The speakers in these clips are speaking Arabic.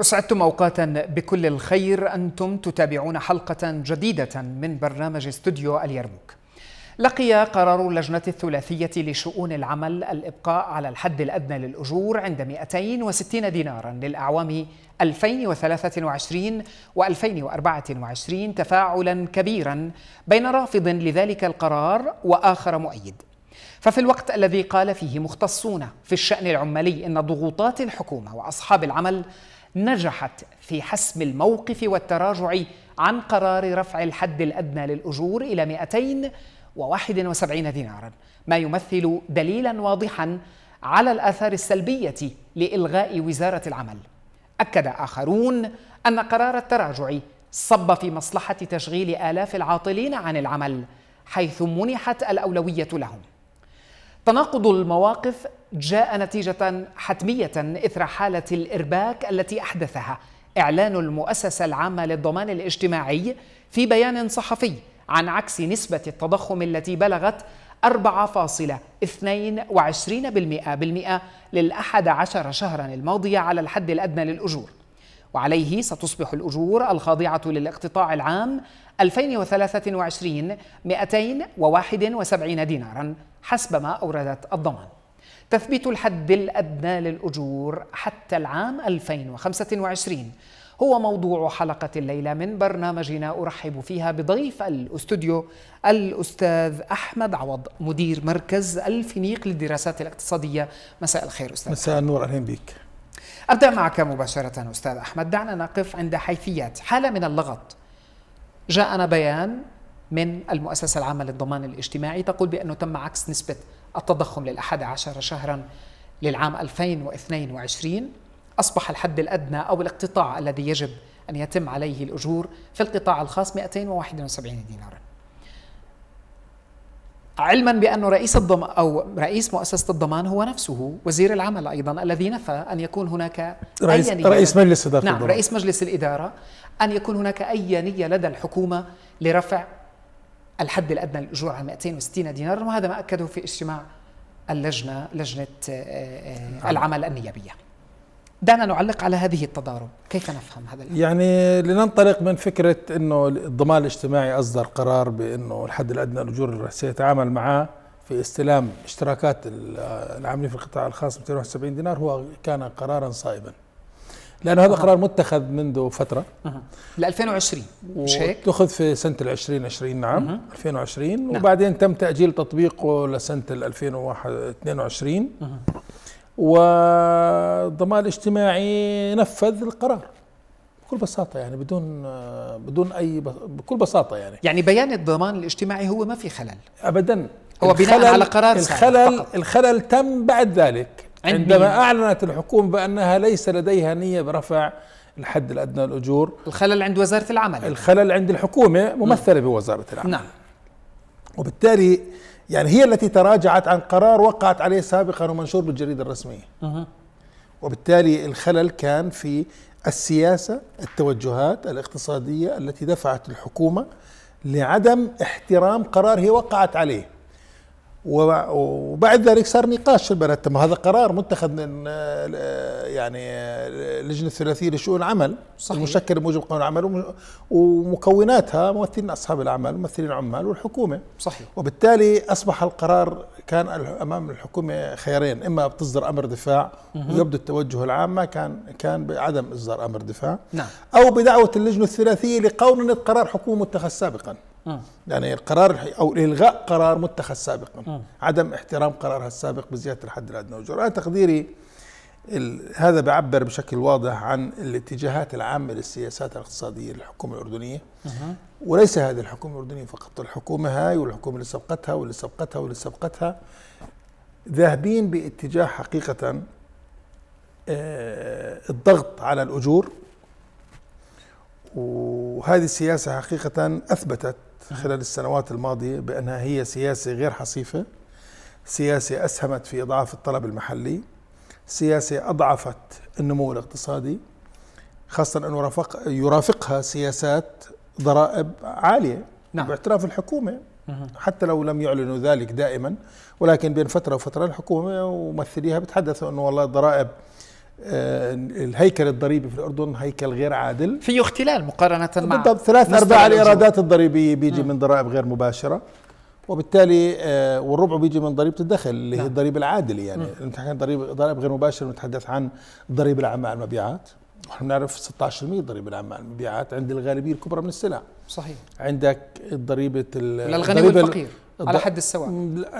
أسعدتم أوقاتا بكل الخير. أنتم تتابعون حلقة جديدة من برنامج استوديو اليرموك. لقي قرار اللجنة الثلاثية لشؤون العمل الإبقاء على الحد الأدنى للأجور عند 260 دينارا للأعوام 2023 و2024 تفاعلا كبيرا بين رافض لذلك القرار وآخر مؤيد. ففي الوقت الذي قال فيه مختصون في الشأن العمالي إن ضغوطات الحكومة وأصحاب العمل نجحت في حسم الموقف والتراجع عن قرار رفع الحد الأدنى للأجور إلى 271 دينارا. ما يمثل دليلا واضحا على الآثار السلبية لإلغاء وزارة العمل. أكد آخرون أن قرار التراجع صب في مصلحة تشغيل آلاف العاطلين عن العمل حيث منحت الأولوية لهم. تناقض المواقف جاء نتيجة حتمية إثر حالة الإرباك التي أحدثها. إعلان المؤسسة العامة للضمان الاجتماعي في بيان صحفي عن عكس نسبة التضخم التي بلغت 4.22% بالمئة للأحد عشر شهرا الماضية على الحد الأدنى للأجور. وعليه ستصبح الأجور الخاضعة للاقتطاع العام 2023 271 دينارا حسب ما أوردت الضمان. تثبيت الحد الأدنى للأجور حتى العام 2025 هو موضوع حلقة الليلة من برنامجنا أرحب فيها بضيف الأستوديو الأستاذ أحمد عوض مدير مركز الفينيق للدراسات الاقتصادية. مساء الخير أستاذ مساء النور أهلا بك. أبدأ معك مباشرة أستاذ أحمد. دعنا نقف عند حيثيات. حالة من اللغط. جاءنا بيان من المؤسسة العامة للضمان الاجتماعي تقول بأنه تم عكس نسبة التضخم للأحد عشر شهرا للعام 2022 أصبح الحد الأدنى أو الاقتطاع الذي يجب أن يتم عليه الأجور في القطاع الخاص 271 دينارا علما بأن رئيس الضم أو رئيس مؤسسة الضمان هو نفسه وزير العمل أيضا الذي نفى أن يكون هناك رئيس, أي نية رئيس مجلس إدارة نعم الضمان. رئيس مجلس الإدارة أن يكون هناك أي نية لدى الحكومة لرفع الحد الأدنى للأجور على 260 دينار وهذا ما أكده في اجتماع اللجنة لجنة آه، آه،. العمل النيابية. دعنا نعلق على هذه التضارب، كيف نفهم هذا الأمر؟ يعني لننطلق من فكرة إنه الضمان الاجتماعي أصدر قرار بإنه الحد الأدنى للأجور سيتعامل معه في استلام اشتراكات العاملين في القطاع الخاص 271 دينار هو كان قرارا صائبا. لأنه هذا قرار متخذ منذ فترة. ل 2020 مش هيك؟ اتخذ في سنة ال 2020 نعم. مه. 2020 نعم. وبعدين تم تأجيل تطبيقه لسنة ال 2022 والضمان الاجتماعي نفذ القرار. بكل بساطة يعني بدون بدون أي بكل بساطة يعني. يعني بيان الضمان الاجتماعي هو ما في خلل. ابدا. هو بناء على قرار الخلل فقط. الخلل تم بعد ذلك. عندما أعلنت الحكومة بأنها ليس لديها نية برفع الحد الأدنى للأجور. الخلل عند وزارة العمل. الخلل عند الحكومة ممثلة بوزارة العمل. نعم. وبالتالي يعني هي التي تراجعت عن قرار وقعت عليه سابقا ومنشور بالجريدة الرسمية. أه. وبالتالي الخلل كان في السياسة التوجهات الاقتصادية التي دفعت الحكومة لعدم احترام قرار هي وقعت عليه. وبعد ذلك صار نقاش في البلد طب هذا قرار متخذ من آه، يعني اللجنة الثلاثية لشؤون العمل صحيح. المشكلة بموجب قانون العمل ومكوناتها ممثلين أصحاب العمل ممثلين العمال والحكومة. صحيح. وبالتالي أصبح القرار كان أمام الحكومة خيارين. إما بتصدر أمر دفاع ويبدو التوجه العام كان كان بعدم إصدار أمر دفاع. نعم. أو بدعوة اللجنة الثلاثية لقوننه قرار حكومة متخذ سابقا. يعني القرار أو إلغاء قرار متخذ سابقا. عدم احترام قرارها السابق بزيادة الحد الادنى للاجور أنا تقديري هذا بيعبر بشكل واضح عن الاتجاهات العامة للسياسات الاقتصادية للحكومة الأردنية. وليس هذه الحكومة الأردنية فقط الحكومة هاي والحكومة اللي سبقتها واللي سبقتها واللي سبقتها ذاهبين باتجاه حقيقة آه، الضغط على الأجور. وهذه السياسة حقيقة أثبتت خلال السنوات الماضية بأنها هي سياسة غير حصيفة سياسة أسهمت في إضعاف الطلب المحلي سياسة أضعفت النمو الاقتصادي خاصة أنه رافق يرافقها سياسات ضرائب عالية نعم. باعتراف الحكومة حتى لو لم يعلنوا ذلك دائما ولكن بين فترة وفترة الحكومة وممثليها بتحدثوا أنه والله الضرائب الهيكل الضريبي في الأردن هيكل غير عادل. فيه اختلال مقارنة مع بالضبط ثلاث أرباع. الإيرادات الضريبية بيجي من ضرائب غير مباشرة وبالتالي آه، والربع بيجي من ضريبة الدخل اللي هي نعم. الضريبة العادلة يعني. نحن عن ضريبه ضرائب غير مباشرة نتحدث عن الضريبه العامة على المبيعات. ونحن بنعرف 16% ضريبة العامة على المبيعات عند الغالبية الكبرى من السلع. صحيح. عندك ضريبة ال- للغني والفقير على حد السواء.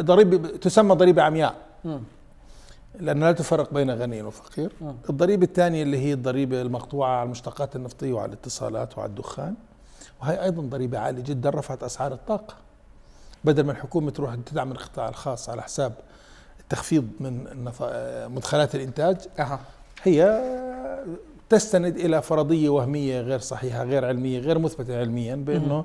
ضريبه تسمى ضريبة عمياء. لأنها لا تفرق بين غني وفقير. الضريبة الثانية اللي هي الضريبة المقطوعة على المشتقات النفطية وعلى الاتصالات وعلى الدخان وهي أيضا ضريبة عالية جدا رفعت أسعار الطاقة. بدل ما الحكومة تروح تدعم القطاع الخاص على حساب التخفيض من النف- مدخلات الإنتاج أها. هي تستند إلى فرضية وهمية غير صحيحة غير علمية غير مثبتة علميا بأنه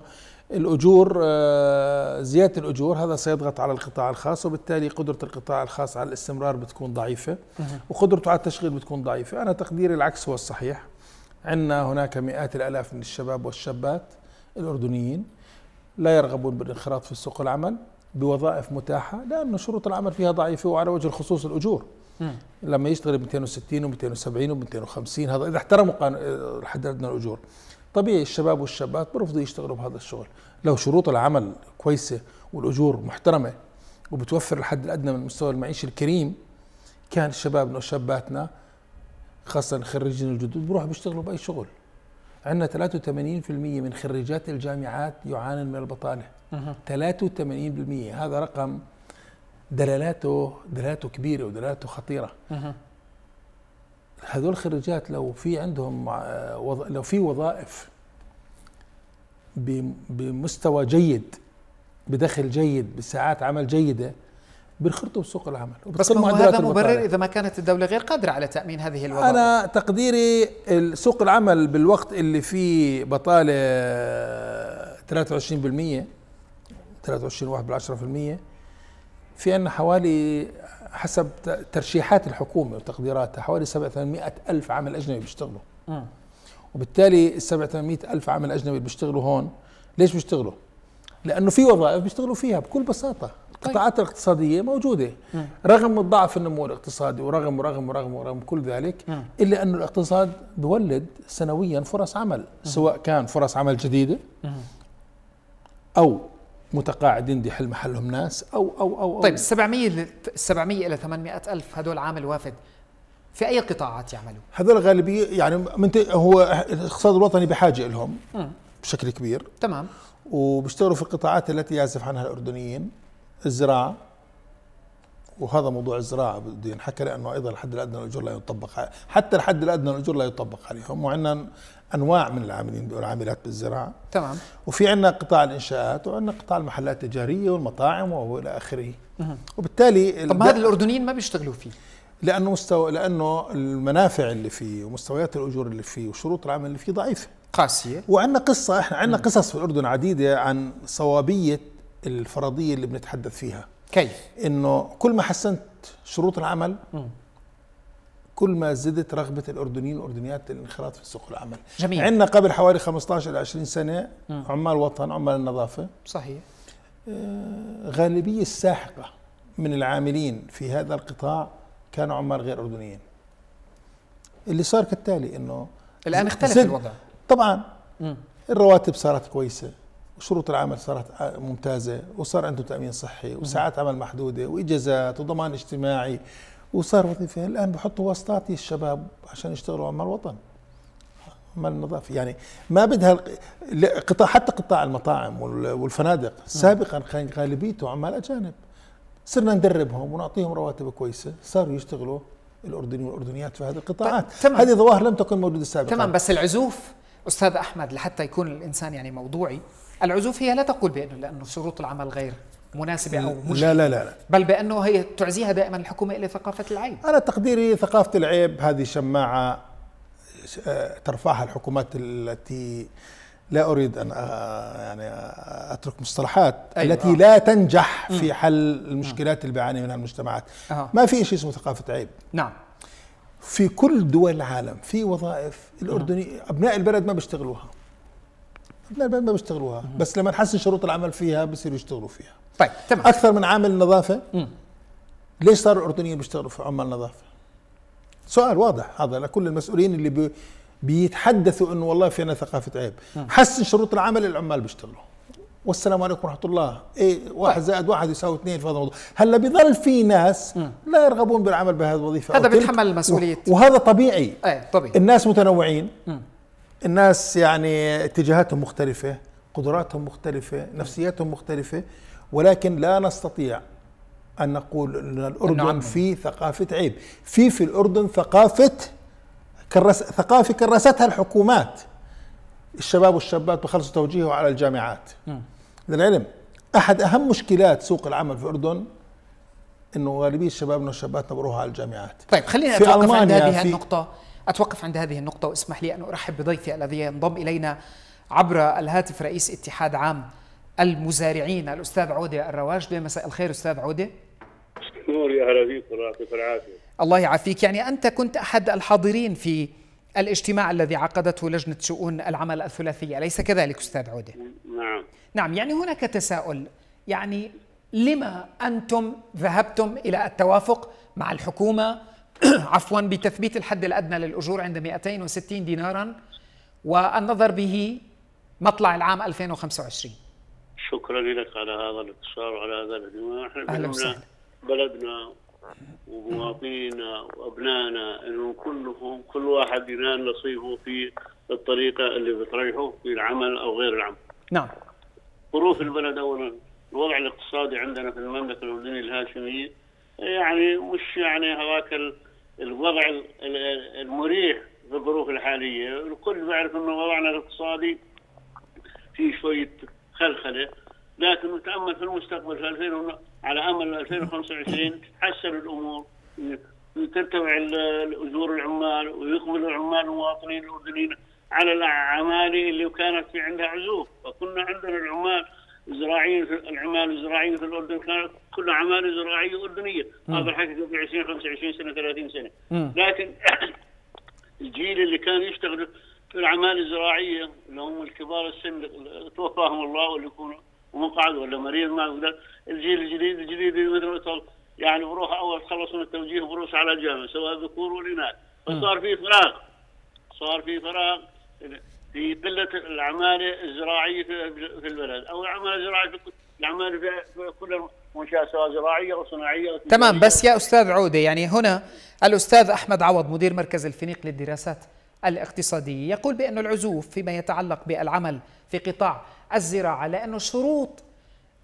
الأجور آه، زيادة الأجور هذا سيضغط على القطاع الخاص وبالتالي قدرة القطاع الخاص على الاستمرار بتكون ضعيفة وقدرته على التشغيل بتكون ضعيفة. أنا تقديري العكس هو الصحيح. عندنا هناك مئات الآلاف من الشباب والشابات الأردنيين لا يرغبون بالانخراط في سوق العمل بوظائف متاحة لأنه شروط العمل فيها ضعيفة وعلى وجه الخصوص الأجور. لما يشتغل ب 260 و270 و250 هذا إذا احترموا الحد الادنى الأجور. طبيعي الشباب والشابات برفضوا يشتغلوا بهذا الشغل. لو شروط العمل كويسة والأجور محترمة وبتوفر الحد الأدنى من مستوى المعيشة الكريم كان شبابنا وشاباتنا خاصة الخريجين الجدد بيروحوا بيشتغلوا بأي شغل. عندنا 83% من خريجات الجامعات يعانون من البطالة. 83% هذا رقم دلالاته دلالاته كبيرة ودلالاته خطيرة. هذول الخريجات لو في عندهم آه، وظ- لو في وظائف بم- بمستوى جيد بدخل جيد بساعات عمل جيدة بينخرطوا بسوق العمل بس ما هو هذا مبرر. إذا ما كانت الدولة غير قادرة على تأمين هذه الوظائف أنا تقديري سوق العمل بالوقت اللي فيه بطالة 23% 23 واحد بالعشرة في المية في عندنا حوالي حسب ترشيحات الحكومة وتقديراتها حوالي 700 ألف عامل أجنبي بيشتغلوا. وبالتالي ال 700 ألف عامل أجنبي اللي بيشتغلوا هون ليش بيشتغلوا؟ لأنه في وظائف بيشتغلوا فيها بكل بساطة. القطاعات الاقتصادية موجودة. رغم الضعف النمو الاقتصادي ورغم ورغم ورغم ورغم كل ذلك إلا أنه الاقتصاد بولد سنويا فرص عمل سواء كان فرص عمل جديدة أو متقاعدين دي حل محلهم ناس أو أو أو, أو طيب ال 700 ل- 700 إلى 800 ألف هدول عامل وافد. في أي قطاعات يعملوا؟ هذول غالبية يعني من هو الاقتصاد الوطني بحاجة لهم بشكل كبير. تمام. وبيشتغلوا في القطاعات التي يعزف عنها الأردنيين الزراعة. وهذا موضوع الزراعة بده ينحكى لأنه أيضا الحد الأدنى للأجور لا يطبق حتى الحد الأدنى للأجور لا يطبق عليهم. وعندنا أنواع من العاملين والعاملات بالزراعة. تمام. وفي عندنا قطاع الإنشاءات وعندنا قطاع المحلات التجارية والمطاعم وإلى آخره. وبالتالي طب هذا الأردنيين ما بيشتغلوا فيه؟ لأنه مستوى لأنه المنافع اللي فيه ومستويات الأجور اللي فيه وشروط العمل اللي فيه ضعيفة. قاسية. وعندنا قصة إحنا عندنا قصص في الأردن عديدة عن صوابية الفرضية اللي بنتحدث فيها. كيف؟ إنه كل ما حسنت شروط العمل كل ما زدت رغبة الأردنيين والأردنيات للانخراط في سوق العمل. جميل. عندنا قبل حوالي 15 إلى 20 سنة عمال وطن عمال النظافة صحيح. غالبية الساحقة من العاملين في هذا القطاع كانوا عمال غير أردنيين. اللي صار كالتالي إنه الآن اختلف الوضع. طبعا الرواتب صارت كويسة وشروط العمل صارت ممتازة وصار عنده تأمين صحي وساعات عمل محدودة وإجازات وضمان اجتماعي. وصار وظيفة. الآن بحطوا واسطات الشباب عشان يشتغلوا عمال وطن عمال النظافة. يعني ما بدها قطاع حتى قطاع المطاعم وال- والفنادق سابقا كان غالبيته عمال أجانب. صرنا ندربهم ونعطيهم رواتب كويسة. صاروا يشتغلوا الاردنيين والأردنيات في هذه القطاعات. تمام. هذه ظواهر لم تكن موجودة سابقا. تمام بس العزوف أستاذ أحمد لحتى يكون الإنسان يعني موضوعي العزوف هي لا تقول بأنه لأنه شروط العمل غير مناسبة أو مش لا لا لا. بل بأنه هي تعزيها دائما الحكومة إلى ثقافة العيب. أنا تقديري ثقافة العيب هذه شماعة آه، ترفعها الحكومات التي لا أريد أن آه، يعني آه، أترك مصطلحات أيوة. التي لا تنجح في حل المشكلات اللي بيعاني منها المجتمعات. أها. ما في شيء اسمه ثقافة عيب. نعم. في كل دول العالم في وظائف الأردني أبناء البلد ما بيشتغلوها. البلد ما بيشتغلوها. بس لما نحسن شروط العمل فيها بصيروا يشتغلوا فيها. طيب تمام. أكثر من عامل نظافة؟ ليش صاروا الأردنيين بيشتغلوا في عمال نظافة؟ سؤال واضح هذا لكل المسؤولين اللي بي بيتحدثوا إنه والله فينا ثقافة عيب. حسن شروط العمل العمال بيشتغلوا. والسلام عليكم ورحمة الله. إيه واحد زائد واحد يساوي اثنين في هذا الموضوع. هلأ بيظل في ناس لا يرغبون بالعمل بهذه الوظيفة هذا بيتحمل المسؤولية. وهذا طبيعي. إيه طبيعي. الناس متنوعين. الناس يعني اتجاهاتهم مختلفة قدراتهم مختلفة نفسياتهم مختلفة ولكن لا نستطيع أن نقول إن الأردن في ثقافة عيب. في في الأردن ثقافة كرس ثقافة كرستها الحكومات. الشباب والشابات بخلصوا توجيهه على الجامعات. للعلم أحد أهم مشكلات سوق العمل في الأردن إنه غالبية شبابنا وشاباتنا بروحوا على الجامعات. طيب خليني أتوقف عند هذه النقطة. أتوقف عند هذه النقطة وأسمح لي أن أرحب بضيفي الذي ينضم إلينا عبر الهاتف رئيس اتحاد عام المزارعين الأستاذ عودة الرواجده مساء الخير أستاذ عودة. نور يا أهلا فيك الله يعطيك العافية. الله يعافيك. يعني أنت كنت أحد الحاضرين في الاجتماع الذي عقدته لجنة شؤون العمل الثلاثية أليس كذلك أستاذ عودة؟ نعم. نعم يعني هناك تساؤل. يعني لما أنتم ذهبتم إلى التوافق مع الحكومة عفوا بتثبيت الحد الأدنى للأجور عند 260 دينارا والنظر به مطلع العام 2025 شكرا لك على هذا الاتصال وعلى هذا الاهتمام إحنا أهلا وسهلا بلدنا ومواطنينا وأبنائنا انه كلهم كل واحد ينال نصيبه في الطريقة اللي بتريحه في العمل أو غير العمل. نعم. ظروف البلد اولا الوضع الاقتصادي عندنا في المملكة الأردنية الهاشمية يعني مش يعني هذاك الوضع المريح في الظروف الحالية، الكل بيعرف إنه وضعنا الاقتصادي في شوية خلخلة لكن نتامل في المستقبل في 2000 على أمل 2025 تتحسن الأمور. ترتفع الأجور العمال ويقبل العمال المواطنين الأردنيين على الأعمال اللي كانت في عندها عزوف. فكنا عندنا العمال الزراعيين في العمال الزراعيين في الأردن كانت كلها عمال زراعية أردنية. هذا الحكي قبل 20 25 سنة 30 سنة. لكن الجيل اللي كان يشتغل في الأعمال الزراعية اللي هم الكبار السن توفاهم الله واللي يكونوا ومقعد ولا مريض ما يقدر الجيل الجديد الجديد مثل يعني بروح أول تخلص من التوجيه بروح على الجامعة سواء ذكور والاناث فصار في فراغ. صار في فراغ. في قلة العماله الزراعية في البلد أو العماله الزراعية في العماله في كل المنشات سواء زراعية أو صناعيه تمام بس يا أستاذ عودة يعني هنا الأستاذ أحمد عوض مدير مركز الفينيق للدراسات الاقتصادية يقول بأن العزوف فيما يتعلق بالعمل في قطاع الزراعة لأنه شروط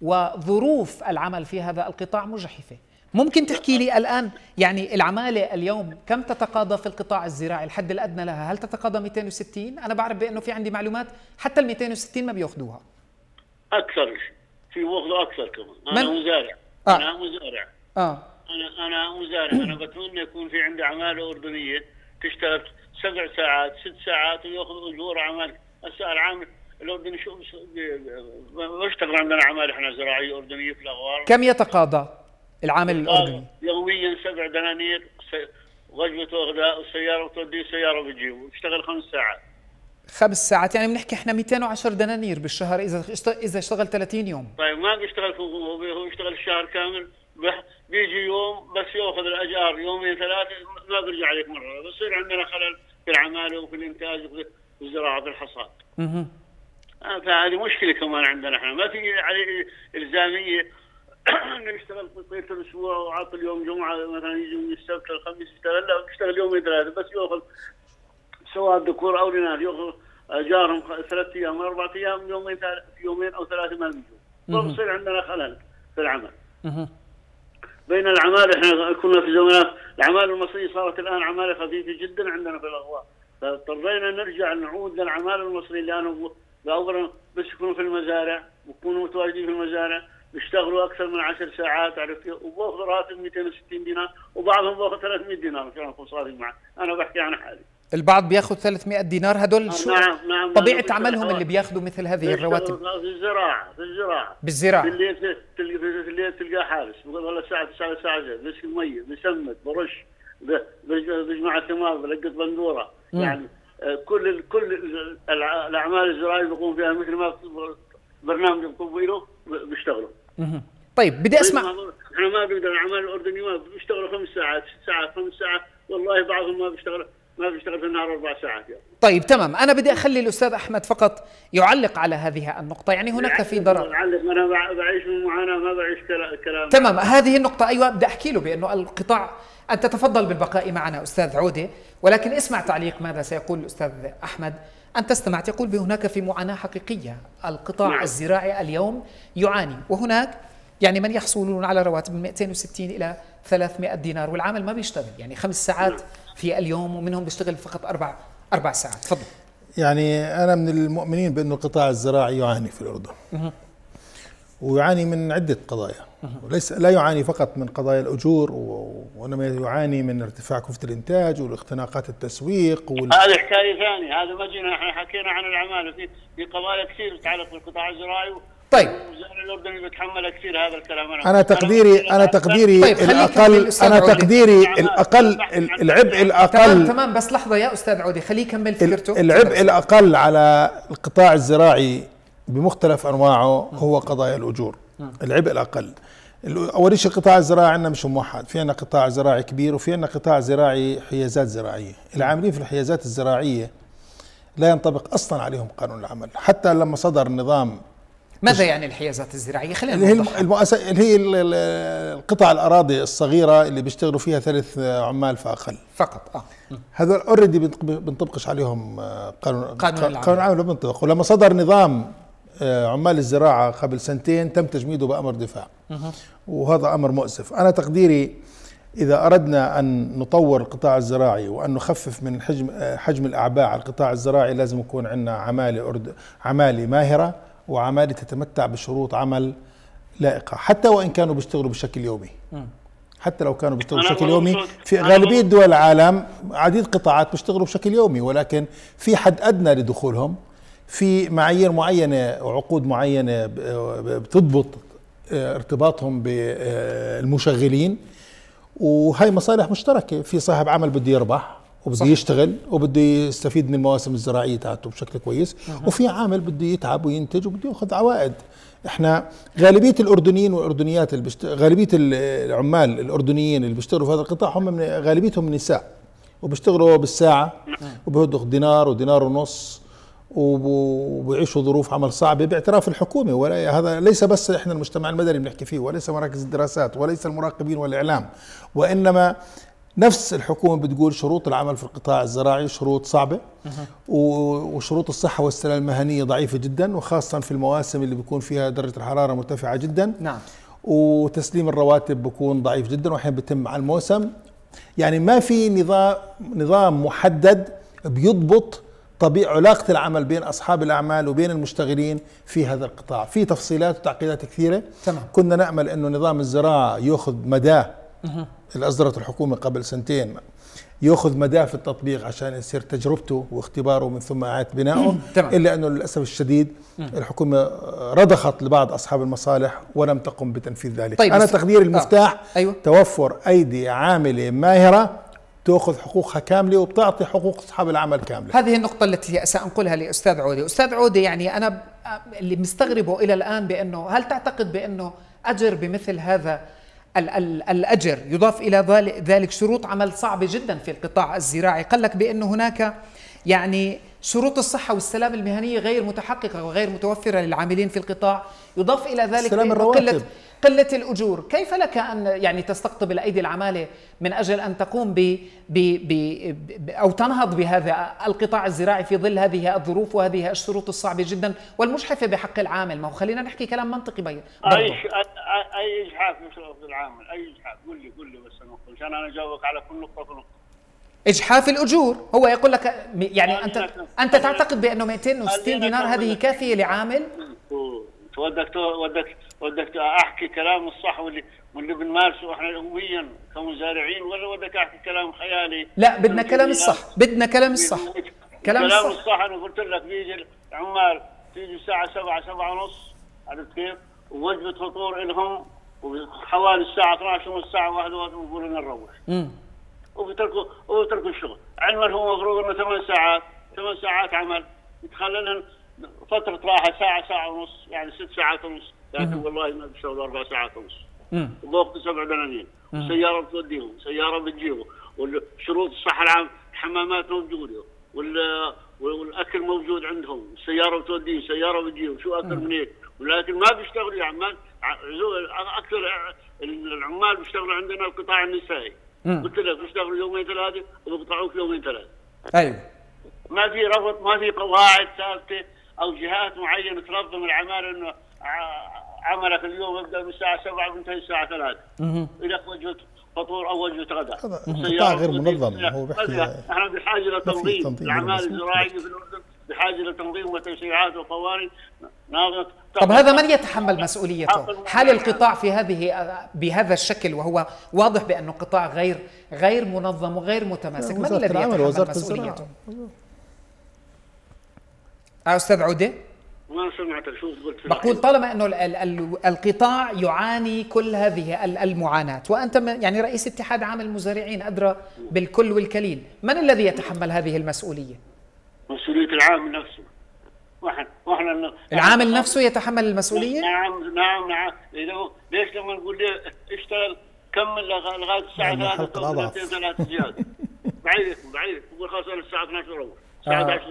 وظروف العمل في هذا القطاع مجحفة. ممكن تحكي لي الآن يعني العمالة اليوم كم تتقاضى في القطاع الزراعي؟ الحد الأدنى لها هل تتقاضى 260 أنا بعرف بأنه في عندي معلومات حتى ال 260 ما بيأخذوها. أكثر في بيأخذوا أكثر كمان. أنا من... مزارع آه. أنا مزارع آه. أنا أنا مزارع أنا بتمنى يكون في عندي عمالة أردنية تشتغل سبع ساعات ست ساعات ويأخذ اجور عمل. هسه العامل الأردني شو بيشتغل عندنا اعمال إحنا زراعية أردنية في الأغوار. كم يتقاضى؟ العامل الأردني؟ يوميا سبع دنانير وجبه وغداء وسياره وتوديه سيارة بتجيبه يشتغل خمس ساعات خمس ساعات يعني بنحكي إحنا 210 دنانير بالشهر إذا إذا اشتغل 30 يوم طيب ما بيشتغل هو بيشتغل الشهر كامل بيجي يوم بس يأخذ الأجار يومين ثلاثة ما بيرجع عليك مرة بصير عندنا خلل في العمالة وفي الإنتاج وفي الزراعة في الحصاد. أها فهذه مشكلة كمان عندنا إحنا ما في عليه إلزامية إنه يشتغل طيله الأسبوع وعاطل يوم جمعة مثلا يجي من السبت للخميس يشتغل لا يشتغل يومين ثلاثة بس يأخذ سواء الذكور أو الإناث يأخذ اجارهم ثلاث أيام أربع أيام يومين يومين أو ثلاثة ما بيجوا. فبصير عندنا خلل في العمل. بين العماله إحنا كنا في زمان العماله المصرية صارت الآن عماله خفيفة جدا عندنا في الأغواء. فاضطرينا نرجع نعود للعماله المصرية اللي أنا بس يكونوا في المزارع ويكونوا متواجدين في المزارع. بيشتغلوا أكثر من 10 ساعات عرفت وباخذوا راتب 260 دينار وبعضهم باخذ 300 دينار عشان اكون صادق معك. أنا بحكي عن حالي. البعض بياخذ 300 دينار هدول شو نعم نعم طبيعة نعم عملهم اللي بياخذوا مثل هذه الرواتب؟ في الزراعة في الزراعة. بالزراعة. بالليل في الليل تلقاه حارس بقول والله الساعة 9 الساعة بس المية بسمد برش بجمع الثمار بلقط بندورة. يعني آه، كل كل الأعمال الزراعية بيقوم فيها مثل ما برنامج بيقوم بيشتغلوا. طيب بدي أسمع. إحنا ما بنقدر الاعمال الاردنيه ما بيشتغلوا خمس ساعات ست ساعات خمس ساعات. والله بعضهم ما بيشتغل ما بيشتغل في النهار أربع ساعات يعني. طيب تمام. أنا بدي أخلي الأستاذ أحمد فقط يعلق على هذه النقطة. يعني هناك في ضرر. أنا بعيش من معاناة ما بعيش كلام. تمام. هذه النقطة أيوه بدي أحكي له بأنه القطاع أنت تفضل بالبقاء معنا أستاذ عودة ولكن اسمع تعليق ماذا سيقول الأستاذ أحمد. أنت استمعت يقول بهناك في معاناة حقيقية. القطاع نعم. الزراعي اليوم يعاني. وهناك يعني من يحصلون على رواتب من 260 إلى 300 دينار والعامل ما بيشتغل. يعني خمس ساعات نعم. في اليوم ومنهم بيشتغل فقط أربع أربع ساعات. تفضل. يعني أنا من المؤمنين بأنه القطاع الزراعي يعاني في الأردن. ويعاني من عدة قضايا. وليس لا يعاني فقط من قضايا الأجور وإنما يعاني من ارتفاع كفة الإنتاج والاختناقات التسويق وال... هذه حكاية ثانية هذا ما جينا إحنا حكينا عن العمالة في في قضايا كثير تتعلق بالقطاع الزراعي طيب. الأردني بيتحمل كثير هذا الكلام. أنا أنا تقديري أنا تقديري طيب الاقل أنا تقديري الاقل العبء الاقل تمام تمام بس لحظة يا أستاذ عودي. خليه يكمل فكرته. العبء الأقل على القطاع الزراعي بمختلف أنواعه هو قضايا الأجور. العبء الأقل. أول شيء القطاع الزراعي عندنا مش موحد. في عندنا قطاع زراعي كبير وفي عندنا قطاع زراعي حيازات زراعية. العاملين في الحيازات الزراعية لا ينطبق أصلا عليهم قانون العمل. حتى لما صدر نظام ماذا يعني الحيازات الزراعية؟ خلينا اللي هي المؤسسة اللي هي القطع الأراضي الصغيرة اللي بيشتغلوا فيها ثلاث عمال فأقل فقط آه. هذول اوريدي بنطبقش عليهم قانون قانون العمل. قانون العمل بنطبق ولما صدر نظام آه، عمال الزراعة قبل سنتين تم تجميده بأمر دفاع. وهذا أمر مؤسف. أنا تقديري إذا أردنا أن نطور القطاع الزراعي وأن نخفف من حجم آه، حجم الأعباء على القطاع الزراعي لازم يكون عندنا عمالة أرد عمالة ماهرة وعمالة تتمتع بشروط عمل لائقة حتى وإن كانوا بيشتغلوا بشكل يومي. حتى لو كانوا بيشتغلوا بشكل يومي في غالبية دول العالم عديد قطاعات بيشتغلوا بشكل يومي ولكن في حد أدنى لدخولهم في معايير معينة وعقود معينة بتضبط آه، ارتباطهم بالمشغلين. وهي مصالح مشتركة. في صاحب عمل بده يربح وبده. يشتغل وبده يستفيد من المواسم الزراعية تاعته بشكل كويس. أه. وفي عامل بده يتعب وينتج وبده يأخذ عوائد. إحنا غالبية الأردنيين والأردنيات اللي بشت... غالبية العمال الأردنيين اللي بيشتغلوا في هذا القطاع هم من غالبيتهم نساء وبيشتغلوا بالساعة وبياخذوا دينار ودينار ونص. وبيعيشوا ظروف عمل صعبة باعتراف الحكومة. ولا هذا ليس بس إحنا المجتمع المدني بنحكي فيه وليس مراكز الدراسات وليس المراقبين والإعلام وإنما نفس الحكومة بتقول شروط العمل في القطاع الزراعي شروط صعبة وشروط الصحة والسلامه المهنية ضعيفة جدا وخاصه في المواسم اللي بيكون فيها درجة الحرارة مرتفعة جدا. نعم. وتسليم الرواتب بيكون ضعيف جدا واحيانا بيتم على الموسم. يعني ما في نظام نظام محدد بيضبط طبيعة علاقة العمل بين أصحاب الأعمال وبين المشتغلين في هذا القطاع. في تفصيلات وتعقيدات كثيرة. تمام. كنا نأمل أنه نظام الزراعة يأخذ مداه اللي أصدرت الحكومة قبل سنتين يأخذ مداه في التطبيق عشان يصير تجربته واختباره من ثم إعادة بنائه. إلا إنه للأسف الشديد الحكومة رضخت لبعض أصحاب المصالح ولم تقم بتنفيذ ذلك. طيب أنا تقدير المفتاح آه. أيوة. توفر أيدي عاملة ماهرة تأخذ حقوقها كاملة وبتعطي حقوق أصحاب العمل كاملة. هذه النقطة التي سأنقلها لأستاذ عودي أستاذ عودي يعني أنا اللي مستغربه إلى الآن بأنه هل تعتقد بأنه أجر بمثل هذا ال ال الأجر يضاف إلى ذلك شروط عمل صعبة جدا في القطاع الزراعي؟ قال لك بأنه هناك يعني شروط الصحة والسلامة المهنية غير متحققة وغير متوفرة للعاملين في القطاع يضاف إلى ذلك قلة قلة الأجور. كيف لك أن يعني تستقطب الأيدي العمالة من أجل أن تقوم ب ب ب أو تنهض بهذا القطاع الزراعي في ظل هذه الظروف وهذه الشروط الصعبة جدا والمجحفة بحق العامل؟ ما هو خلينا نحكي كلام منطقي بي أي أي إجحاف يشرف العامل؟ أي إجحاف؟ قول لي قول لي بس عشان أنا أجاوبك على كل نقطة نقطة. إجحاف الأجور. هو يقول لك يعني انت أنت تعتقد بأنه 260 دينار هذه كافية لعامل؟ ودك ودك ودك أحكي كلام الصح واللي واللي بنمارسه إحنا يوميا كمزارعين ولا ودك أحكي كلام خيالي؟ لا بدنا كلام الصح بدنا كلام الصح. كلام الصح. الصح أنا قلت لك بيجي العمال تيجي الساعة 7 7 ونص عرفت كيف؟ ووجبة فطور لهم وحوالي الساعة 12 والساعة 1 ويقولوا لنا نروح. وبيتركوا وبيتركوا الشغل. علما هو مفروض إنه ثمان ساعات ثمان ساعات عمل. يتخلى فترة راحة ساعة ساعة ونص يعني ست ساعات ونص. لكن والله ما بيشتغلوا أربع ساعات ونص. وبوقت سبع دنانير. وسيارة بتوديهم سيارة بتجيبه والشروط الصحه العام الحمامات موجودة. والأكل موجود عندهم. السيارة بتوديه سياره بتجيهم. شو أكثر من هيك ولكن ما بيشتغلوا يا عمان. أكثر العمال بيشتغلوا عندنا القطاع النسائي. قلت لك بيشتغلوا يومين ثلاثة وبيقطعوك يومين ثلاثة. أيوه. ما في ربط ما في قواعد ثابتة أو جهات معينة تنظم العماله إنه عملك اليوم يبدأ من الساعة 7 وينتهي الساعة 3 اذا وجهه فطور أو وجهه غداء. قطاع غير منظم هو بحكي إحنا بحاجة لتنظيم الأعمال الزراعية في الأردن بحاجة لتنظيم وتشريعات وقوانين. طب هذا من يتحمل مسؤوليته؟ حال القطاع في هذه بهذا الشكل وهو واضح بانه قطاع غير غير منظم وغير متماسك، من الذي يتحمل مسؤوليته؟ أستاذ عودة؟ ما سمعتك شو قلت بقول طالما إنه القطاع يعاني كل هذه المعاناة. وأنت يعني رئيس اتحاد عام المزارعين أدرى بالكل والكليل. من الذي يتحمل هذه المسؤولية؟ مسؤولية العامل نفسه. واحد وإحنا العامل نفسه يتحمل المسؤولية؟ نعم نعم نعم. ليش لما نقول له اشتغل كمل لغاية الساعة 3 ثلاث زياده بعيدك بعيدك بقول خلاص الساعة 12 وربع الساعة 11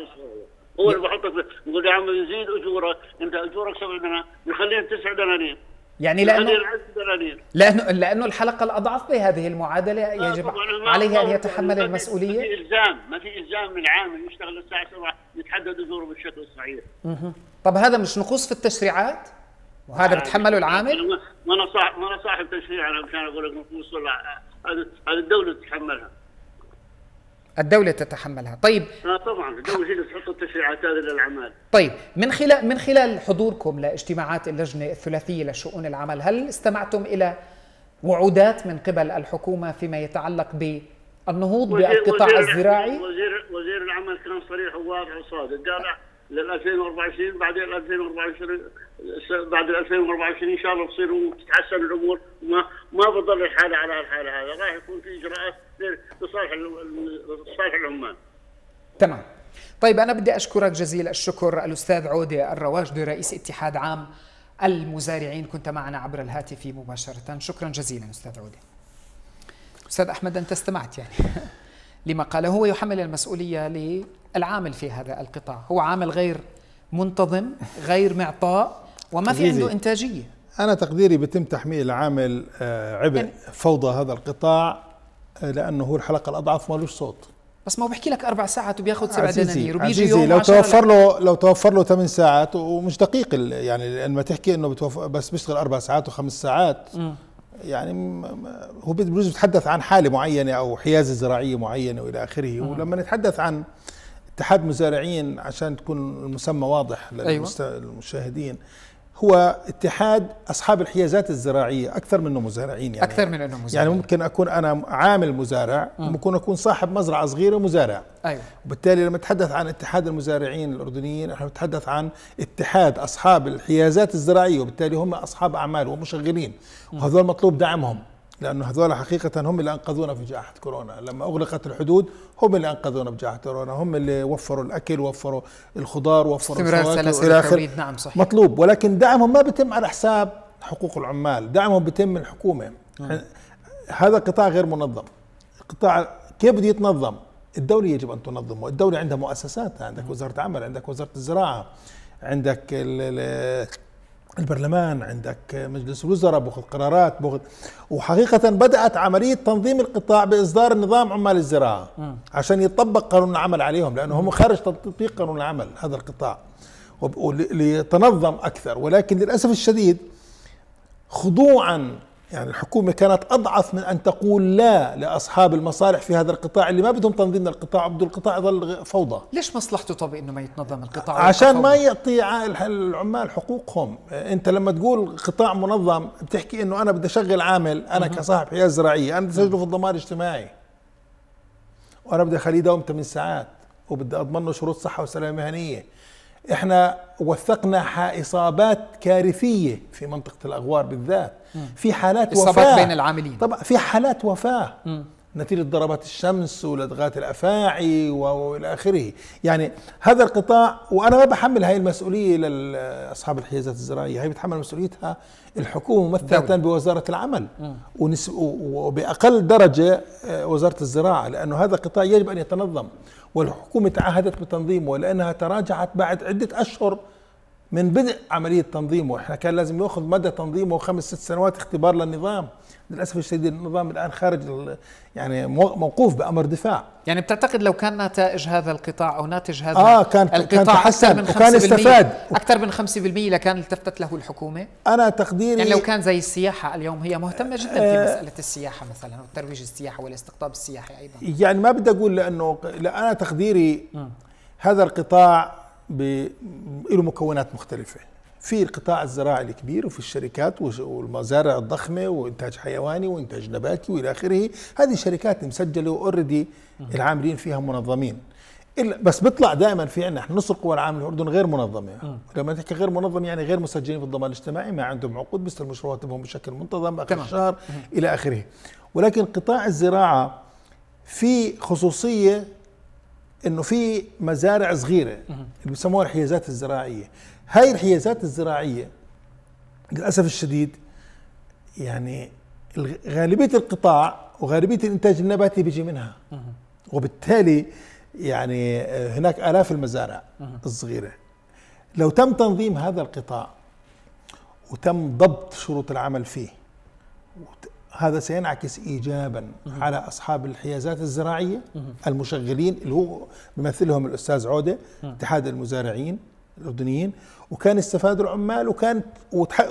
هو اللي بحطك يقول يا عم يزيد اجورك أنت أجورك سبع دنانير. يخليهم تسع دنانير. يعني لأنه لأنه لأنه الحلقة الأضعف بهذه المعادلة يجب عليه أن يتحمل المسؤولية. ما في إلزام. ما في إلزام من العامل يشتغل الساعة 7 يتحدد أجوره بالشكل الصحيح. طب هذا مش نقص في التشريعات؟ وهذا بتحمله العامل؟ ما أنا صاحب ما أنا صاحب تشريع أنا مشان أقول لك نقص ولا هذه الدولة تتحملها. الدولة تتحملها. طيب لا طبعا الدولة هي اللي تحط التشريعات هذه للأعمال. طيب من خلال من خلال حضوركم لاجتماعات اللجنة الثلاثية لشؤون العمل هل استمعتم إلى وعودات من قبل الحكومة فيما يتعلق بالنهوض بالقطاع الزراعي؟ وزير وزير العمل كان صريح وواضح وصادق. قال لل 2024 بعدين 2024 بعد 2024 إن شاء الله تصير وتتحسن الأمور وما ما بتضل الحاله على الحاله هذا راح يكون في إجراءات لصالح لصالح العمال. تمام. طيب أنا بدي أشكرك جزيل الشكر الأستاذ عودة الرواجدي رئيس اتحاد عام المزارعين كنت معنا عبر الهاتف مباشرة شكرا جزيلا أستاذ عودة. أستاذ أحمد أنت استمعت يعني لما قاله هو يحمل المسؤولية للعامل في هذا القطاع. هو عامل غير منتظم غير معطاء وما في عنده إنتاجية. أنا تقديري بتم تحميل العامل آه، عبء يعني فوضى هذا القطاع آه، لأنه هو الحلقة الاضعف مالوش صوت. بس ما هو بحكي لك أربع ساعات وبياخذ سبع دنانير وبيجي يوم لو توفر له لو توفر له ثمان ساعات ومش دقيق يعني لما تحكي إنه بس بيشتغل أربع ساعات وخمس ساعات. م. يعني هو بجوز بيتحدث عن حالة معينة أو حيازة زراعية معينة وإلى آخره. ولما نتحدث عن اتحاد مزارعين عشان تكون المسمى واضح للمشاهدين أيوة. هو اتحاد أصحاب الحيازات الزراعية أكثر منه مزارعين يعني. أكثر من انه مزارع. يعني ممكن أكون أنا عامل مزارع ممكن أكون صاحب مزرعة صغيرة مزارع. أيوه. وبالتالي لما نتحدث عن اتحاد المزارعين الأردنيين إحنا نتحدث عن اتحاد أصحاب الحيازات الزراعية وبالتالي هم أصحاب أعمال ومشغلين. وهذول مطلوب دعمهم. لأنه هذول حقيقة هم اللي أنقذونا في جائحة كورونا. لما أغلقت الحدود هم اللي أنقذونا بجائحه كورونا. هم اللي وفروا الأكل وفروا الخضار وفروا إلى اخره نعم صحيح. مطلوب. ولكن دعمهم ما بيتم على حساب حقوق العمال. دعمهم بيتم من الحكومة. هذا قطاع غير منظم. قطاع كيف بده يتنظم؟ الدولة يجب أن تنظمه. الدولة عندها مؤسسات عندك وزارة عمل عندك وزارة الزراعة عندك البرلمان عندك مجلس الوزراء باخذ قرارات باخذ وحقيقة بدأت عملية تنظيم القطاع بإصدار نظام عمال الزراعة م. عشان يطبق قانون العمل عليهم لأنه هم خارج تطبيق قانون العمل هذا القطاع. ليتنظم أكثر. ولكن للأسف الشديد خضوعا يعني الحكومة كانت أضعف من أن تقول لا لأصحاب المصالح في هذا القطاع اللي ما بدهم تنظيم القطاع بده القطاع يظل فوضى. ليش مصلحته طب إنه ما يتنظم القطاع؟ عشان ما يعطي العمال حقوقهم. أنت لما تقول قطاع منظم بتحكي إنه أنا بدي أشغل عامل أنا كصاحب حياة زراعية أنا بدي أسجله في الضمان الاجتماعي. وأنا بدي أخليه يداوم 8 ساعات وبدي أضمن له شروط صحة وسلامة مهنية. إحنا وثقنا إصابات كارثية في منطقة الأغوار بالذات. في حالات وفاة. بين العاملين. طبعا في حالات وفاة. نتيجة ضربات الشمس ولدغات الأفاعي وإلى آخره. يعني هذا القطاع وأنا ما بحمل هاي المسؤولية لأصحاب الحيازات الزراعية. هي بتحمل مسؤوليتها الحكومة ممثلة بوزارة العمل. وبأقل درجة آه، وزارة الزراعة. لأنه هذا قطاع يجب أن يتنظم. والحكومة تعهدت بتنظيمه لأنها تراجعت بعد عدة أشهر من بدء عملية تنظيمه. إحنا كان لازم يأخذ مدى تنظيمه خمس ست سنوات اختبار للنظام. للأسف الشديد النظام الآن خارج يعني موقوف بأمر دفاع. يعني بتعتقد لو كان نتائج هذا القطاع أو ناتج هذا آه كان القطاع كان تحسن من وكان استفاد أكثر من 5% لكان التفت له الحكومة؟ أنا تقديري يعني لو كان زي السياحة اليوم هي مهتمة جدا في آه، مسألة السياحة مثلا وترويج السياحة والاستقطاب السياحي أيضا. يعني ما بدي أقول لأنه لا أنا تقديري م. هذا القطاع له مكونات مختلفة. في القطاع الزراعي الكبير وفي الشركات والمزارع الضخمة وإنتاج حيواني وإنتاج نباتي وإلى آخره. هذه شركات مسجلة واوريدي العاملين فيها منظمين. بس بيطلع دائما في عندنا إحنا نص القوى العامله الأردن غير منظمه لما تحكي غير منظم يعني غير مسجلين في الضمان الاجتماعي ما عندهم عقود بيستلموا رواتبهم بشكل منتظم آخر الشهر إلى آخره. ولكن قطاع الزراعة في خصوصية إنه في مزارع صغيرة اللي بسموها الحيازات الزراعية. هاي الحيازات الزراعية للأسف الشديد يعني غالبية القطاع وغالبية الإنتاج النباتي بيجي منها. وبالتالي يعني هناك آلاف المزارع الصغيرة. لو تم تنظيم هذا القطاع وتم ضبط شروط العمل فيه هذا سينعكس ايجابا على أصحاب الحيازات الزراعية المشغلين اللي هو بيمثلهم الأستاذ عودة اتحاد المزارعين الأردنيين وكان استفاد العمال وكان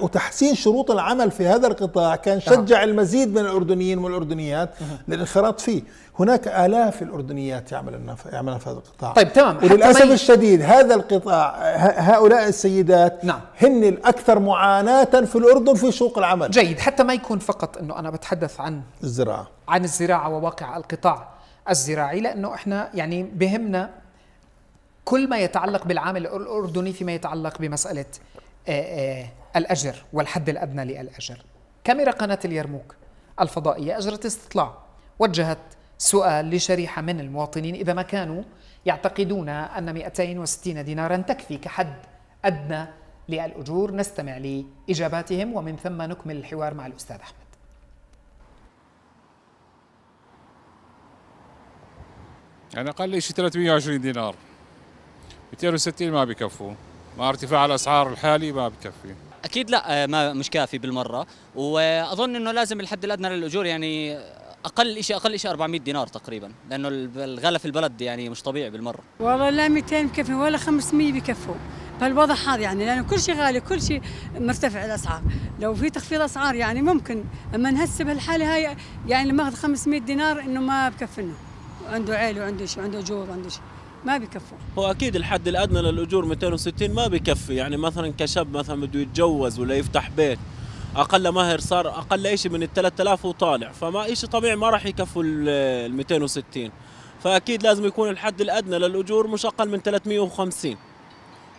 وتحسين شروط العمل في هذا القطاع كان نعم. شجع المزيد من الأردنيين والأردنيات للانخراط فيه. هناك آلاف الأردنيات يعملن يعملن في هذا القطاع. طيب تمام. وللأسف الشديد هذا القطاع هؤلاء السيدات نعم. هن الأكثر معاناة في الأردن في سوق العمل. جيد. حتى ما يكون فقط إنه أنا بتحدث عن الزراعة. عن الزراعة وواقع القطاع الزراعي لأنه إحنا يعني بهمنا كل ما يتعلق بالعامل الأردني فيما يتعلق بمسألة آه، آه، الأجر والحد الأدنى للأجر. كاميرا قناة اليرموك الفضائية أجرت استطلاع. وجهت سؤال لشريحة من المواطنين إذا ما كانوا يعتقدون أن 260 دينارا تكفي كحد أدنى للأجور. نستمع لإجاباتهم ومن ثم نكمل الحوار مع الأستاذ أحمد. يعني أقل شيء 320 دينار. 260 ما بكفوا. مع ارتفاع الأسعار الحالي ما بكفي. أكيد لا آه، ما مش كافي بالمرة. وأظن إنه لازم الحد الأدنى للأجور يعني أقل شيء أقل شيء 400 دينار تقريبا لأنه الغلا في البلد يعني مش طبيعي بالمرة. والله لا 200 بكفي ولا 500 بكفوا. فالوضع هذا يعني لأنه كل شيء غالي كل شيء مرتفع الأسعار. لو في تخفيض أسعار يعني ممكن أما نهسب هالحالة هاي يعني لما اخذ 500 دينار إنه ما بكفنا عنده عيله وعنده شيء عنده اجور وعنده شيء. ما بكفوا هو أكيد الحد الأدنى للأجور 260 ما بكفي يعني مثلا كشاب مثلا بده يتجوز ولا يفتح بيت أقل مهر صار أقل شيء من ال 3000 وطالع. فما شيء طبيعي ما راح يكفوا ال 260 فأكيد لازم يكون الحد الأدنى للأجور مش أقل من 350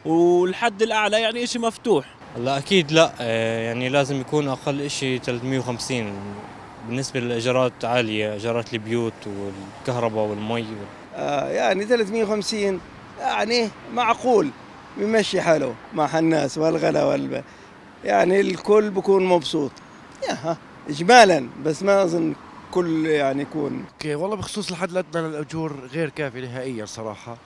والحد الأعلى يعني شيء مفتوح. لا أكيد لا. آه، يعني لازم يكون أقل شيء 350 بالنسبة للإيجارات عالية إيجارات البيوت والكهرباء والمي آه يعني 350 يعني معقول. بيمشي حاله مع الناس والغلا وال يعني الكل بكون مبسوط. يا اجمالا بس ما أظن كل يعني يكون. okay والله بخصوص الحد الادنى للاجور غير كافي نهائيا صراحة.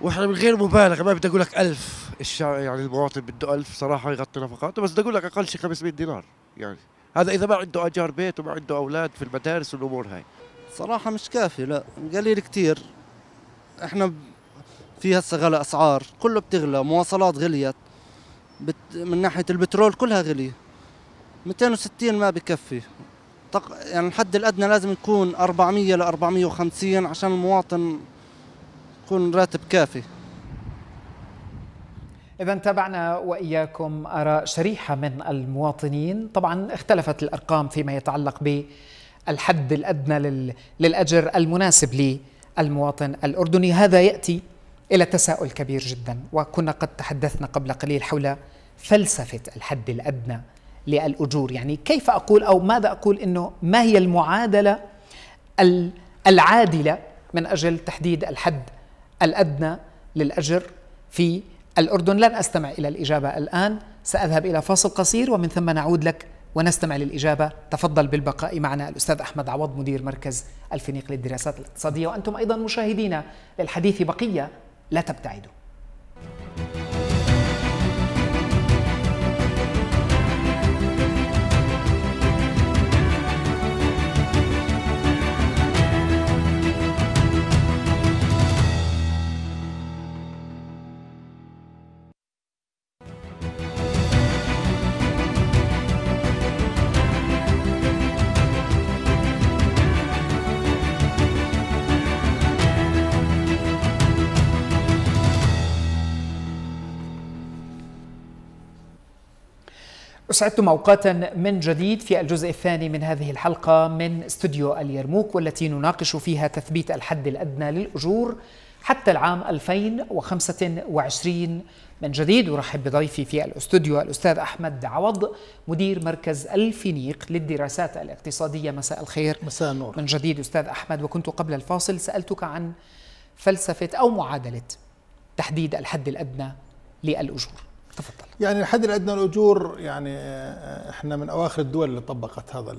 وإحنا من غير مبالغة ما بدي أقول لك 1000 الشعب يعني المواطن بده 1000 صراحة يغطي نفقاته بس بدي أقول لك أقل شيء 500 دينار. يعني هذا إذا ما عنده آجار بيت وما عنده أولاد في المدارس والأمور هاي. صراحة مش كافي لا قليل كتير. إحنا في هسه غلا أسعار كله بتغلى مواصلات غليت. بت من ناحية البترول كلها غلي. 260 ما بكفي. يعني الحد الأدنى لازم يكون 400 ل 450 عشان المواطن يكون راتب كافي. إذا تابعنا وإياكم آراء شريحة من المواطنين. طبعا اختلفت الأرقام فيما يتعلق ب الحد الأدنى للأجر المناسب للمواطن الأردني. هذا يأتي إلى تساؤل كبير جدا وكنا قد تحدثنا قبل قليل حول فلسفة الحد الأدنى للأجور. يعني كيف أقول أو ماذا أقول إنه ما هي المعادلة العادلة من أجل تحديد الحد الأدنى للأجر في الأردن؟ لن أستمع إلى الإجابة الآن سأذهب إلى فاصل قصير ومن ثم نعود لك ونستمع للإجابة. تفضل بالبقاء معنا الأستاذ أحمد عوض مدير مركز الفينيق للدراسات الاقتصادية وأنتم أيضا مشاهدين للحديث بقية لا تبتعدوا. أسعدتم أوقاتا من جديد في الجزء الثاني من هذه الحلقة من استوديو اليرموك والتي نناقش فيها تثبيت الحد الأدنى للأجور حتى العام 2025 من جديد أرحب بضيفي في الاستوديو الأستاذ أحمد عوض مدير مركز الفينيق للدراسات الاقتصادية. مساء الخير. مساء النور. من جديد أستاذ أحمد وكنت قبل الفاصل سألتك عن فلسفة أو معادلة تحديد الحد الأدنى للأجور. تفضل يعني الحد الادنى للاجور يعني إحنا من أواخر الدول اللي طبقت هذا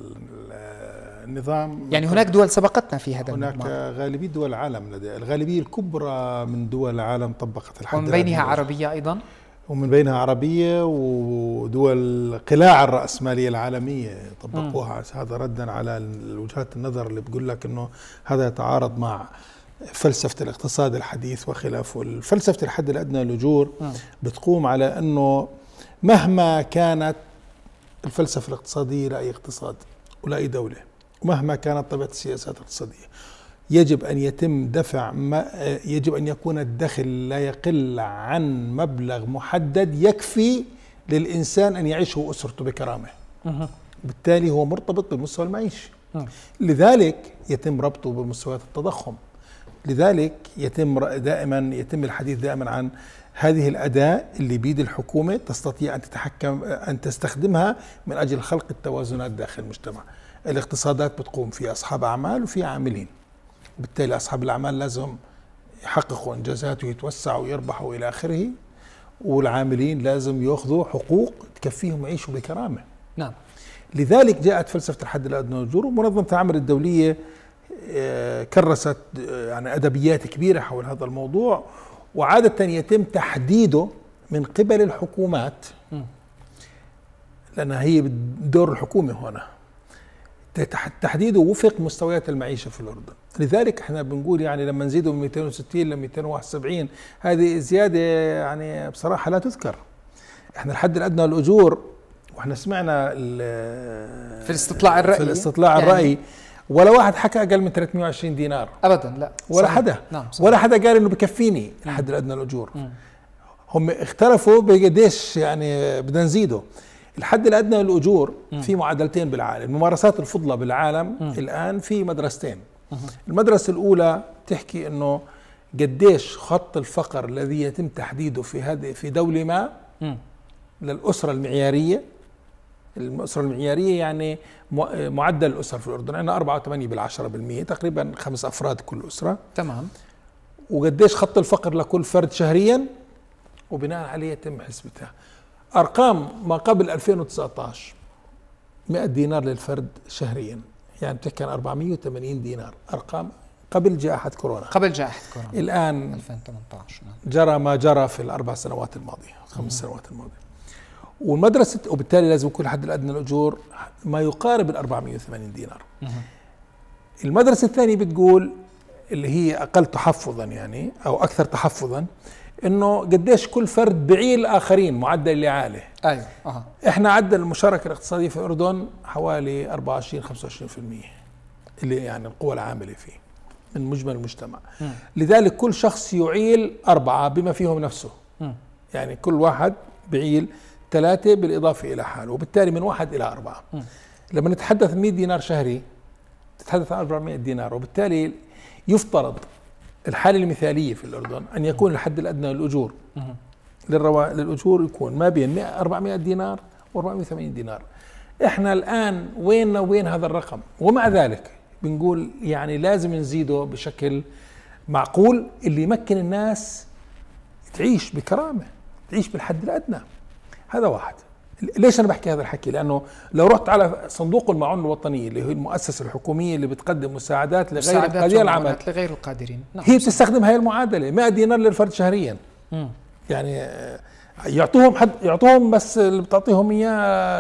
النظام يعني هناك دول سبقتنا في هذا هناك النظام. غالبيه دول العالم لدي الغالبية الكبرى من دول العالم طبقت الحد ومن بينها عربية أيضا ومن بينها عربية ودول قلاع الرأسمالية العالمية طبقوها. هذا ردا على وجهات النظر اللي بتقول لك إنه هذا يتعارض مع فلسفة الاقتصاد الحديث وخلافه فلسفة الحد الأدنى للأجور بتقوم على أنه مهما كانت الفلسفة الاقتصادية لأي اقتصاد ولا أي دولة. ومهما كانت طبيعة السياسات الاقتصادية يجب أن يتم دفع ما يجب أن يكون الدخل لا يقل عن مبلغ محدد يكفي للإنسان أن يعيش هو أسرته بكرامة. بالتالي هو مرتبط بالمستوى المعيشي. لذلك يتم ربطه بمستويات التضخم. لذلك يتم دائما يتم الحديث دائما عن هذه الأداة اللي بيد الحكومة تستطيع أن تتحكم أن تستخدمها من أجل خلق التوازنات داخل المجتمع. الاقتصادات بتقوم في أصحاب أعمال وفي عاملين. بالتالي أصحاب الأعمال لازم يحققوا إنجازات ويتوسعوا ويربحوا إلى آخره والعاملين لازم يأخذوا حقوق تكفيهم يعيشوا بكرامة. نعم. لذلك جاءت فلسفة الحد الأدنى للأجور ومنظمة العمل الدولية كرست آه، يعني أدبيات كبيرة حول هذا الموضوع وعادة يتم تحديده من قبل الحكومات. لأن هي دور الحكومة هنا. تحديده وفق مستويات المعيشة في الأردن. لذلك إحنا بنقول يعني لما نزيده من 260 ل 271 هذه زيادة يعني بصراحة لا تذكر. إحنا الحد الادنى للاجور وإحنا سمعنا في الاستطلاع الرأي. في الاستطلاع يعني. الرأي. ولا واحد حكى أقل من 320 دينار ابدا لا ولا صحيح. حدا نعم صحيح. ولا حدا قال إنه بكفيني الحد الأدنى للاجور هم اختلفوا بقديش يعني بدنا نزيده الحد الأدنى للاجور في معادلتين بالعالم الممارسات الفضلى بالعالم م. الآن في مدرستين م. المدرسة الأولى تحكي إنه قديش خط الفقر الذي يتم تحديده في هذه في دولة ما م. للأسرة المعيارية الأسرة المعيارية يعني معدل الأسر في الأردن. عندنا أربعة وثمانية بالعشرة بالمية تقريبا خمس أفراد كل أسرة. تمام. وقديش خط الفقر لكل فرد شهريا؟ وبناء عليه يتم حسبتها أرقام ما قبل 2019 100 دينار للفرد شهريا. يعني بتحكي عن 480 دينار. أرقام قبل جائحة كورونا. قبل جائحة كورونا. الآن 2018 نعم. جرى ما جرى في الأربع سنوات الماضية خمس سنوات الماضية. والمدرسة وبالتالي لازم يكون الحد الأدنى للأجور ما يقارب ال 480 دينار المدرسة الثانية بتقول اللي هي أقل تحفظا يعني أو أكثر تحفظا إنه قديش كل فرد بعيل الآخرين معدل الاعاله أيوه أه. إحنا عدل المشاركة الاقتصادية في الأردن حوالي 24 25% اللي يعني القوى العاملة فيه من مجمل المجتمع م. لذلك كل شخص يعيل أربعة بما فيهم نفسه م. يعني كل واحد بعيل ثلاثة بالإضافة إلى حاله وبالتالي من واحد إلى أربعة. م. لما نتحدث 100 دينار شهري تتحدث عن 400 دينار وبالتالي يفترض الحالة المثالية في الأردن أن يكون الحد الأدنى للأجور. للروا... للأجور يكون ما بين 100 400 دينار و 480 دينار. إحنا الآن وين وين هذا الرقم؟ ومع ذلك بنقول يعني لازم نزيده بشكل معقول اللي يمكن الناس تعيش بكرامة تعيش بالحد الأدنى. هذا واحد. ليش أنا بحكي هذا الحكي؟ لأنه لو رحت على صندوق المعونه الوطنية اللي هي المؤسسة الحكومية اللي بتقدم مساعدات لغير قادرين العمل. لغير القادرين. نعم. هي بتستخدم هاي المعادلة 100 دينار للفرد شهريا. مم. يعني آه، يعطوهم حد يعطوهم بس اللي بتعطيهم إياه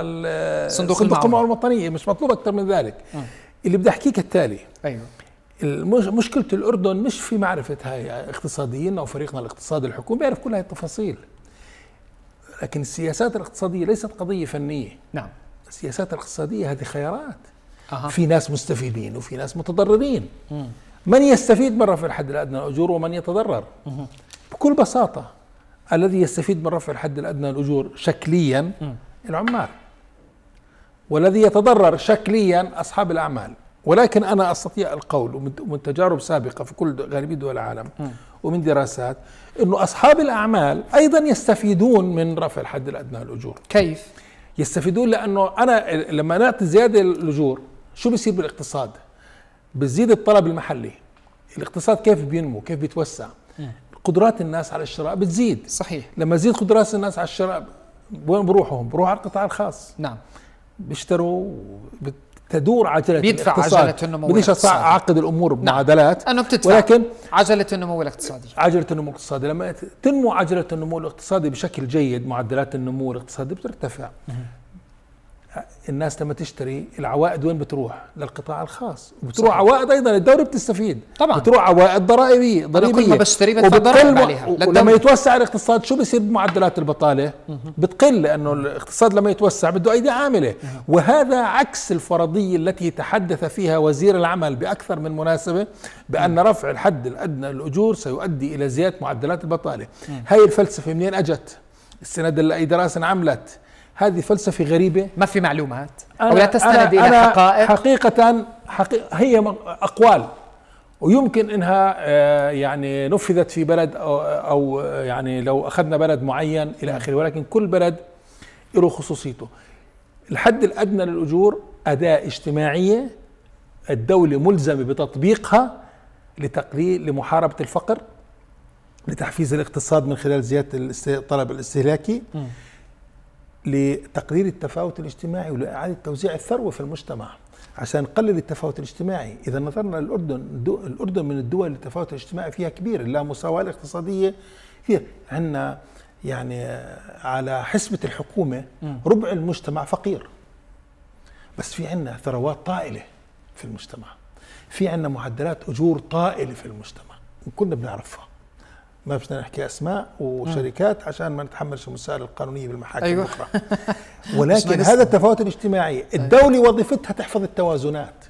ال- صندوق. المعونه الوطنية مش مطلوب أكثر من ذلك. مم. اللي بدي أحكيك التالي. أيوه. مشكلة الأردن مش في معرفة هاي اقتصاديين أو فريقنا الاقتصادي الحكومي بيعرف كل هاي التفاصيل. لكن السياسات الاقتصادية ليست قضية فنية نعم السياسات الاقتصادية هذه خيارات أها. في ناس مستفيدين وفي ناس متضررين مم. من يستفيد من رفع الحد الأدنى للاجور ومن يتضرر مهم. بكل بساطة الذي يستفيد من رفع الحد الأدنى للاجور شكليا مم. العمال والذي يتضرر شكليا أصحاب الأعمال ولكن أنا أستطيع القول ومن تجارب سابقة في كل غالبيه دول العالم. ومن دراسات إنه أصحاب الأعمال أيضا يستفيدون من رفع الحد الادنى للاجور كيف؟ يستفيدون لأنه أنا لما نعطي زيادة للاجور شو بيصير بالاقتصاد؟ بتزيد الطلب المحلي الاقتصاد كيف بينمو كيف بيتوسع. قدرات الناس على الشراء بتزيد صحيح لما تزيد قدرات الناس على الشراء وين بروحوا هم؟ بروحوا على القطاع الخاص نعم بيشتروا تدور عجلة بيدفع الاقتصاد. عجلة النمو بديش. أعقد الأمور بمعادلات. أنه بتدفع ولكن عجلة النمو الاقتصادي. عجلة النمو الاقتصادي. لما تنمو عجلة النمو الاقتصادي بشكل جيد معدلات النمو الاقتصادي بترتفع. الناس لما تشتري العوائد وين بتروح؟ للقطاع الخاص. بتروح صحيح. عوائد أيضا الدولة بتستفيد. طبعاً. بتروح عوائد ضرائبية ضريبيه كل ما بشتري بدفع ضرائب عليها. ولما. يتوسع الاقتصاد شو بصير بمعدلات البطالة؟ بتقل لأنه الاقتصاد لما يتوسع بده أيدي عاملة. وهذا عكس الفرضية التي تحدث فيها وزير العمل بأكثر من مناسبة بأن رفع الحد الأدنى للأجور سيؤدي إلى زيادة معدلات البطالة. هاي الفلسفة منين أجت؟ السند اللي اي دراسة انعملت هذه فلسفة غريبة. ما في معلومات. أو لا تستند إلى أنا حقائق. حقيقة حقيقة هي م- أقوال. ويمكن إنها آه، يعني نفذت في بلد أو أو يعني لو أخذنا بلد معين إلى آخره ولكن كل بلد له خصوصيته. الحد الأدنى للأجور أداة اجتماعية. الدولة ملزمة بتطبيقها لتقليل لمحاربة الفقر لتحفيز الاقتصاد من خلال زيادة الطلب الاستهلاكي. لتقليل التفاوت الاجتماعي ولإعادة توزيع الثروة في المجتمع عشان نقلل التفاوت الاجتماعي. إذا نظرنا للأردن دو الأردن من الدول اللي التفاوت الاجتماعي فيها كبير اللامساواة الاقتصادية فيها عندنا يعني على حسبة الحكومة ربع المجتمع فقير. بس في عندنا ثروات طائلة في المجتمع. في عندنا معدلات أجور طائلة في المجتمع. كنا بنعرفها. ما بدنا نحكي أسماء وشركات عشان ما نتحملش المسائل القانونية بالمحاكم أيوة. الأخرى. ولكن. هذا التفاوت الاجتماعي الدولة وظيفتها تحفظ التوازنات.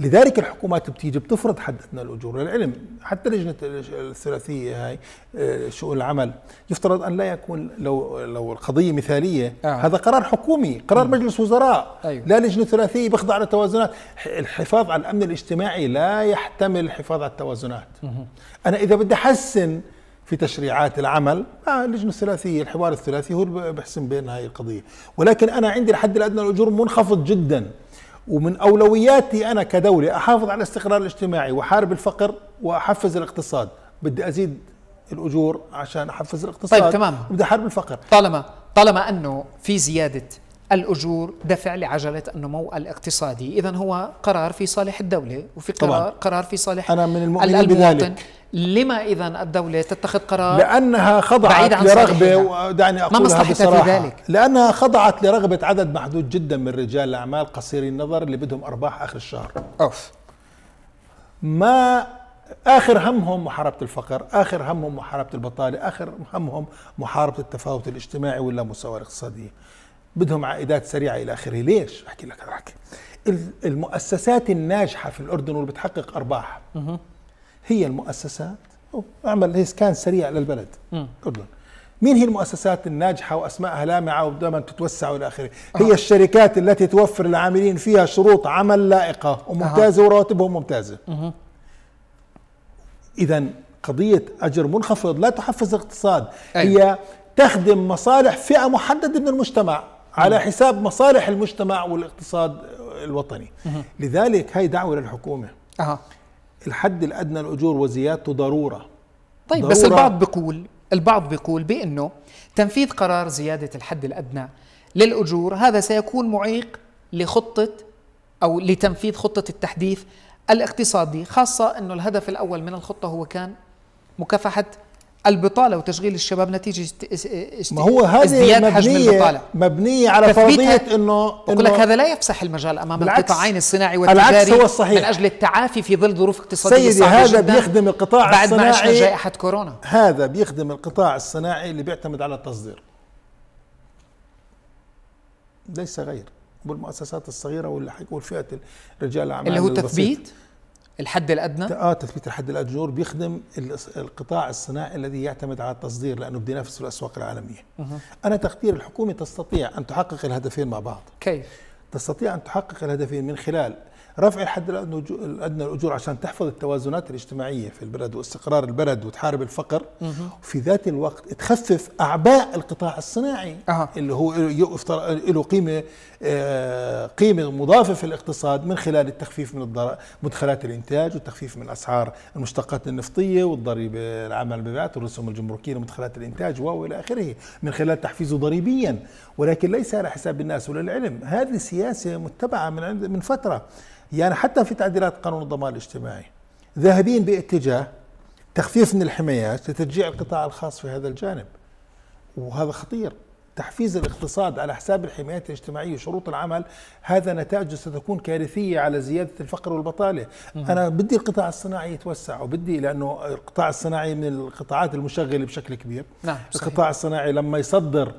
لذلك الحكومات بتيجي بتفرض حد ادنى الاجور للعلم حتى لجنة الثلاثية هاي آه، شؤون العمل. يفترض أن لا يكون لو لو القضية مثالية آه. هذا قرار حكومي قرار مجلس وزراء. أيوة. لا لجنة ثلاثية بيخضع للتوازنات. الحفاظ على الأمن الاجتماعي لا يحتمل الحفاظ على التوازنات. أنا إذا بدي أحسن في تشريعات العمل آه اللجنة الثلاثية الحوار الثلاثي هو اللي بين هاي القضية. ولكن أنا عندي الحد الأدنى للأجور منخفض جدا. ومن أولوياتي أنا كدولة أحافظ على الاستقرار الاجتماعي وأحارب الفقر وأحفز الاقتصاد بدي أزيد الأجور عشان أحفز الاقتصاد طيب، تمام. بدي أحارب الفقر طالما طالما أنه في زيادة الأجور دفع لعجلة النمو الاقتصادي اذا هو قرار في صالح الدولة وفي قرار طبعاً. قرار في صالح أنا من المؤمنين بذلك. لما إذا الدولة تتخذ قرار؟ لأنها خضعت بعيد عن لرغبة صالحها. ودعني ما أقولها مصلحتها في ذلك؟ لأنها خضعت لرغبة عدد محدود جدا من رجال الأعمال قصيري النظر اللي بدهم أرباح آخر الشهر. أوف. ما آخر همهم محاربة الفقر آخر همهم محاربة البطالة آخر همهم محاربة التفاوت الاجتماعي واللامساواه الاقتصاديه بدهم عائدات سريعة إلى آخره. ليش؟ أحكي لك هذا الحكي ال- المؤسسات الناجحة في الأردن واللي بتحقق ارباح هي المؤسسات؟ أعمل هي سكان سريع للبلد الاردن مين هي المؤسسات الناجحة وأسمائها لامعة ودائما تتوسع والى آخره؟ هي الشركات التي توفر للعاملين فيها شروط عمل لائقة وممتازة ورواتبهم ممتازة. اذا قضية أجر منخفض لا تحفز الاقتصاد. أيوة. هي تخدم مصالح فئة محددة من المجتمع على حساب مصالح المجتمع والاقتصاد الوطني. لذلك هاي دعوة للحكومة. أها. الحد الأدنى للاجور وزيادته ضرورة. طيب ضرورة. بس البعض بيقول البعض بيقول بأنه تنفيذ قرار زيادة الحد الأدنى للأجور هذا سيكون معيق لخطة أو لتنفيذ خطة التحديث الاقتصادي خاصة أنه الهدف الأول من الخطة هو كان مكافحة البطالة وتشغيل الشباب نتيجة. ما هو هذه مبنيه مبنية على فرضية انه بقول لك هذا لا يفسح المجال أمام. القطاعين الصناعي العكس والتجاري هو الصحيح. من أجل التعافي في ظل ظروف اقتصادية سيدي هذا جدا بيخدم القطاع بعد ما عشنا الصناعي جائحة كورونا هذا بيخدم القطاع الصناعي اللي بيعتمد على التصدير ليس غير والمؤسسات الصغيرة واللي حيكون فئه رجال الأعمال اللي هو البسيط. الحد الأدنى آه تثبيت الحد الاجور بيخدم القطاع الصناعي الذي يعتمد على التصدير لأنه بده ينافس في الاسواق العالميه. أنا تقدير الحكومة تستطيع أن تحقق الهدفين مع بعض. كيف؟ تستطيع أن تحقق الهدفين من خلال رفع الحد الأدنى الاجور عشان تحفظ التوازنات الاجتماعية في البلد واستقرار البلد وتحارب الفقر مه. وفي ذات الوقت تخفف أعباء القطاع الصناعي أها. اللي هو له قيمة قيمة مضافة في الاقتصاد من خلال التخفيف من مدخلات الإنتاج والتخفيف من أسعار المشتقات النفطية والضريبة العامه على المبيعات والرسوم الجمركية لمدخلات الإنتاج وإلى آخره من خلال تحفيزه ضريبيا. ولكن ليس على حساب الناس وللعلم هذه سياسه متبعة من من فترة. يعني حتى في تعديلات قانون الضمان الاجتماعي. ذاهبين باتجاه تخفيف من الحمايات لتشجيع القطاع الخاص في هذا الجانب. وهذا خطير. تحفيز الاقتصاد على حساب الحمايات الاجتماعية وشروط العمل هذا نتائجه ستكون كارثية على زيادة الفقر والبطالة مهم. أنا بدي القطاع الصناعي يتوسع وبدي لأنه القطاع الصناعي من القطاعات المشغلة بشكل كبير نعم صحيح. القطاع الصناعي لما يصدر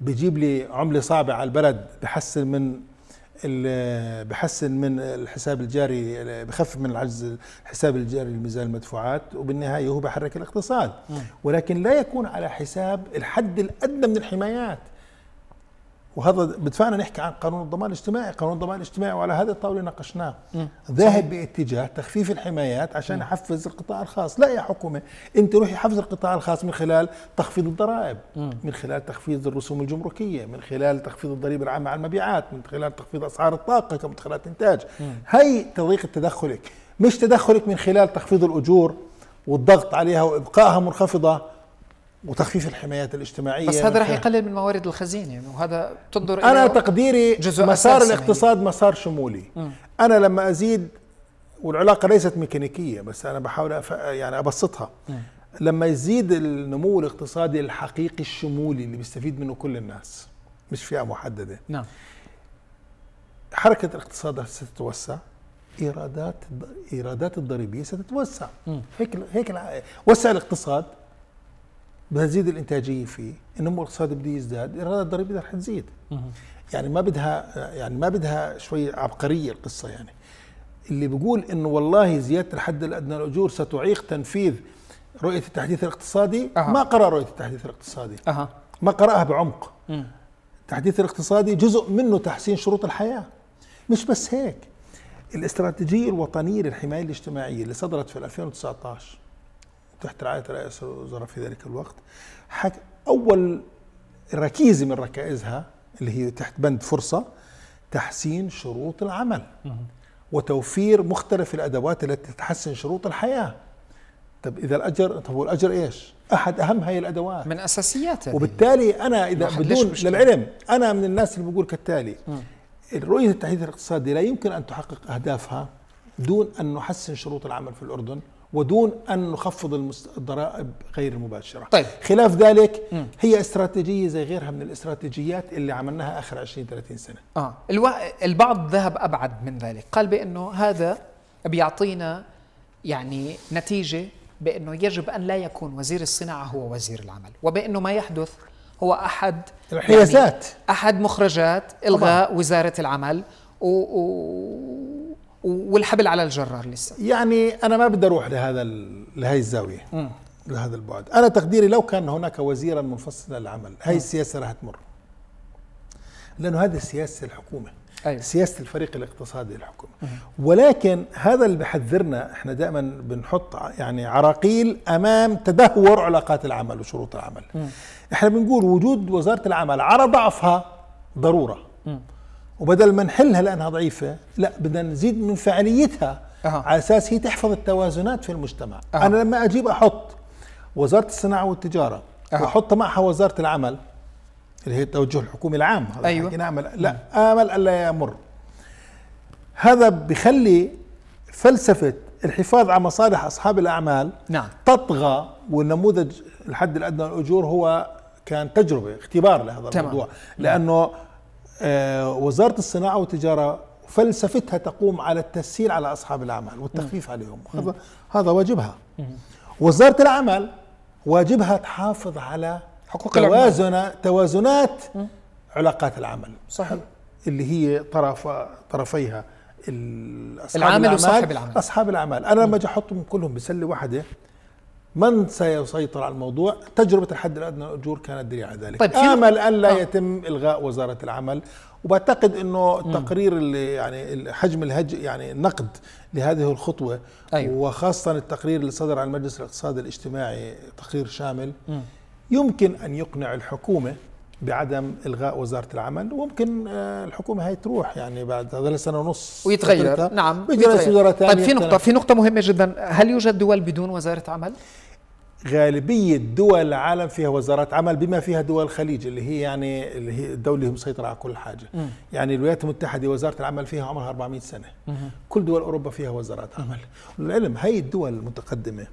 بيجيب لي عملة صعبة على البلد بحسن من بحسن من الحساب الجاري بخفف من العجز الحساب الجاري لميزان المدفوعات وبالنهاية هو بحرك الاقتصاد. ولكن لا يكون على حساب الحد الأدنى من الحمايات وهذا بدفعنا نحكي عن قانون الضمان الاجتماعي قانون الضمان الاجتماعي وعلى هذه الطاولة ناقشناه. ذاهب باتجاه تخفيف الحمايات عشان يحفز القطاع الخاص لا يا حكومة انت روحي حفز القطاع الخاص من خلال تخفيض الضرائب. من خلال تخفيض الرسوم الجمركية من خلال تخفيض الضريبة العامة على المبيعات من خلال تخفيض أسعار الطاقة كمدخلات إنتاج مم. هي طريقة تدخلك مش تدخلك من خلال تخفيض الأجور والضغط عليها وإبقائها منخفضة وتخفيف الحمايات الاجتماعية بس هذا رح يقلل من موارد الخزينة وهذا تنظر أنا تقديري جزء مسار الاقتصاد مسار شمولي مم. أنا لما أزيد والعلاقة ليست ميكانيكية بس أنا بحاول أف... يعني أبسطها مم. لما يزيد النمو الاقتصادي الحقيقي الشمولي اللي بيستفيد منه كل الناس مش فئة محددة نعم حركة الاقتصاد ستتوسع إيرادات إيرادات الضريبية ستتوسع مم. هيك هيك وسع الاقتصاد بتزيد الإنتاجية فيه النمو الاقتصادي بده يزداد الايرادات الضريبيه رح تزيد. يعني ما بدها يعني ما بدها شوي عبقرية القصة يعني. اللي بيقول إنه والله زيادة الحد الأدنى للاجور ستعيق تنفيذ رؤية التحديث الاقتصادي؟ أها. ما قرأ رؤية التحديث الاقتصادي. أها. ما قرأها بعمق. التحديث الاقتصادي جزء منه تحسين شروط الحياة. مش بس هيك. الاستراتيجية الوطنية للحماية الاجتماعية اللي صدرت في 2019 تحت رعاية رئيس الوزراء في ذلك الوقت حك أول ركيزه من ركائزها اللي هي تحت بند فرصة تحسين شروط العمل وتوفير مختلف الأدوات التي تحسن شروط الحياة طب إذا الأجر طب والأجر إيش أحد أهم هاي الأدوات من أساسيات هذه. وبالتالي أنا إذا الواحد ليش بدون؟ للعلم أنا من الناس اللي بقول كالتالي. الرؤية التحديث الاقتصادي لا يمكن أن تحقق أهدافها دون أن نحسن شروط العمل في الأردن ودون أن نخفض الضرائب غير المباشرة طيب. خلاف ذلك مم. هي استراتيجية زي غيرها من الاستراتيجيات اللي عملناها آخر 20 30 سنة آه ألو... البعض ذهب أبعد من ذلك قال بأنه هذا بيعطينا يعني نتيجة بأنه يجب أن لا يكون وزير الصناعة هو وزير العمل وبأنه ما يحدث هو أحد الحيازات. يعني أحد مخرجات إلغاء طبعا. وزارة العمل و... و... والحبل على الجرار لسه يعني أنا ما بدي أروح لهذا لهي الزاوية مم. لهذا البعد أنا تقديري لو كان هناك وزيرا منفصلا للعمل هاي السياسة راح تمر لأنه هذه سياسة الحكومة أيوة. سياسة الفريق الاقتصادي للحكومة ولكن هذا اللي بحذرنا إحنا دائما بنحط يعني عراقيل أمام تدهور علاقات العمل وشروط العمل مم. إحنا بنقول وجود وزارة العمل على ضعفها ضرورة مم. وبدل ما نحلها لأنها ضعيفة لا بدنا نزيد من فعاليتها أه. على أساس هي تحفظ التوازنات في المجتمع أه. أنا لما أجيب أحط وزارة الصناعة والتجارة أه. وأحط معها وزارة العمل اللي هي التوجه الحكومي العام هذا أيوة. حكينا عمل لا آمل الا يمر هذا بخلي فلسفة الحفاظ على مصالح أصحاب الأعمال نعم تطغى والنموذج الحد الأدنى للاجور هو كان تجربة اختبار لهذا تمام. الموضوع لأنه آه وزارة الصناعة والتجارة فلسفتها تقوم على التسهيل على أصحاب الأعمال والتخفيف عليهم. هذا هذا واجبها. وزارة العمل واجبها تحافظ على حقوق. توازن توازنات علاقات العمل. صحيح. اللي هي طرف طرفيها العامل وصاحب العمل. أصحاب الأعمال. أنا لما أجي أحطهم كلهم بسلة واحدة من سيسيطر على الموضوع تجربة الحد الأدنى للأجور كانت دليل على ذلك طيب، آمل أن لا آه. يتم إلغاء وزارة العمل وبعتقد أنه التقرير اللي يعني حجم الهج يعني النقد لهذه الخطوة أيوة. وخاصة التقرير اللي صدر عن المجلس الاقتصادي الاجتماعي تقرير شامل يمكن أن يقنع الحكومة بعدم إلغاء وزارة العمل وممكن آه، الحكومة هاي تروح يعني بعد هذا سنة ونص ويتغير. نعم ويتغير. وزراء ثاني طيب في يقتنع. في نقطة مهمة جدا هل يوجد دول بدون وزارة عمل؟ غالبية دول العالم فيها وزارات عمل بما فيها دول الخليج اللي هي يعني اللي هي الدولة اللي هي مسيطرة على كل حاجة يعني الولايات المتحدة وزارة العمل فيها عمرها 400 سنة كل دول أوروبا فيها وزارات عمل والعلم هي الدول المتقدمة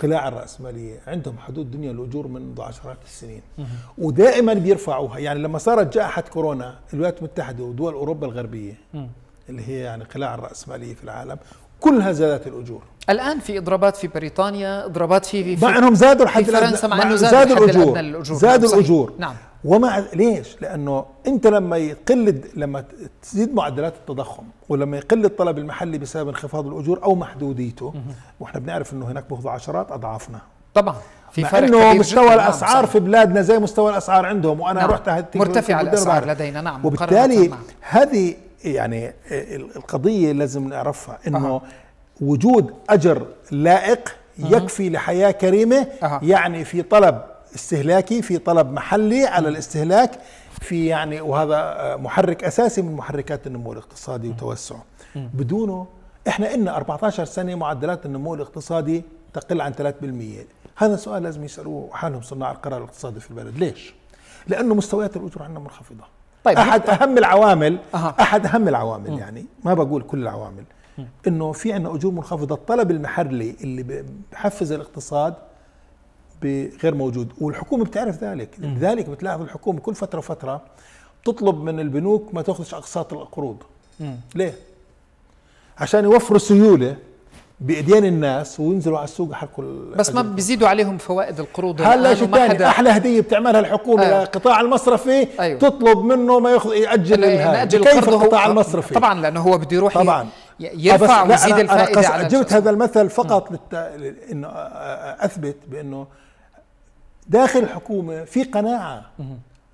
قلاع الرأسمالية عندهم حدود دنيا الأجور منذ عشرات السنين. ودائما بيرفعوها يعني لما صارت جائحة كورونا الولايات المتحدة ودول أوروبا الغربية اللي هي يعني قلاع الرأسمالية في العالم كلها زادت الأجور الآن في إضرابات في بريطانيا إضرابات في في مع أنهم زادوا الحد في الأدنى- فرنسا مع أنه زاد زادوا الأجور. زادوا نعم،. الأجور نعم. ومع ليش؟ لأنه أنت لما يقل لما تزيد معدلات التضخم ولما يقل الطلب المحلي بسبب انخفاض الأجور أو محدوديته وإحنا بنعرف إنه هناك بياخذوا عشرات أضعافنا طبعا في مع فرق إنه كبير مستوى. نعم، الأسعار صحيح. في بلادنا زي مستوى الأسعار عندهم وأنا نعم. رحت الأسعار بدنا لدينا، نعم، وبالتالي نعم. هذه يعني القضية لازم نعرفها إنه وجود أجر لائق يكفي لحياة كريمة أها. يعني في طلب استهلاكي في طلب محلي على الاستهلاك في يعني وهذا آه، محرك أساسي من محركات النمو الاقتصادي وتوسعه. بدونه إحنا إلنا 14 سنة معدلات النمو الاقتصادي تقل عن 3% هذا سؤال لازم يسألوه حالهم صناع القرار الاقتصادي في البلد. ليش؟ لأنه مستويات الأجور عندنا منخفضة. طيب، أحد نقطة. أهم العوامل أها. أحد أهم العوامل يعني. ما بقول كل العوامل. إنه في عندنا أجور منخفضة. الطلب المحلي اللي بحفز الاقتصاد غير موجود. والحكومة بتعرف ذلك. لذلك بتلاحظ الحكومة كل فترة وفترة بتطلب من البنوك ما تاخذش أقساط القروض. ليه؟ عشان يوفروا سيولة بإيدين الناس وينزلوا على السوق يحركوا بس ما. بيزيدوا عليهم فوائد القروض هلا ثاني حدا- أحلى هدية بتعملها الحكومة أيوة. للقطاع المصرفي أيوة. تطلب منه ما ياخذ يأجل كيف القرض هو- القطاع المصرفي؟ طبعا لأنه هو بده يروح طبعا. يرفع بس ويزيد أنا- أنا الفائدة قص- على جبت. هذا المثل فقط للت... انه أثبت بإنه داخل الحكومة في قناعة.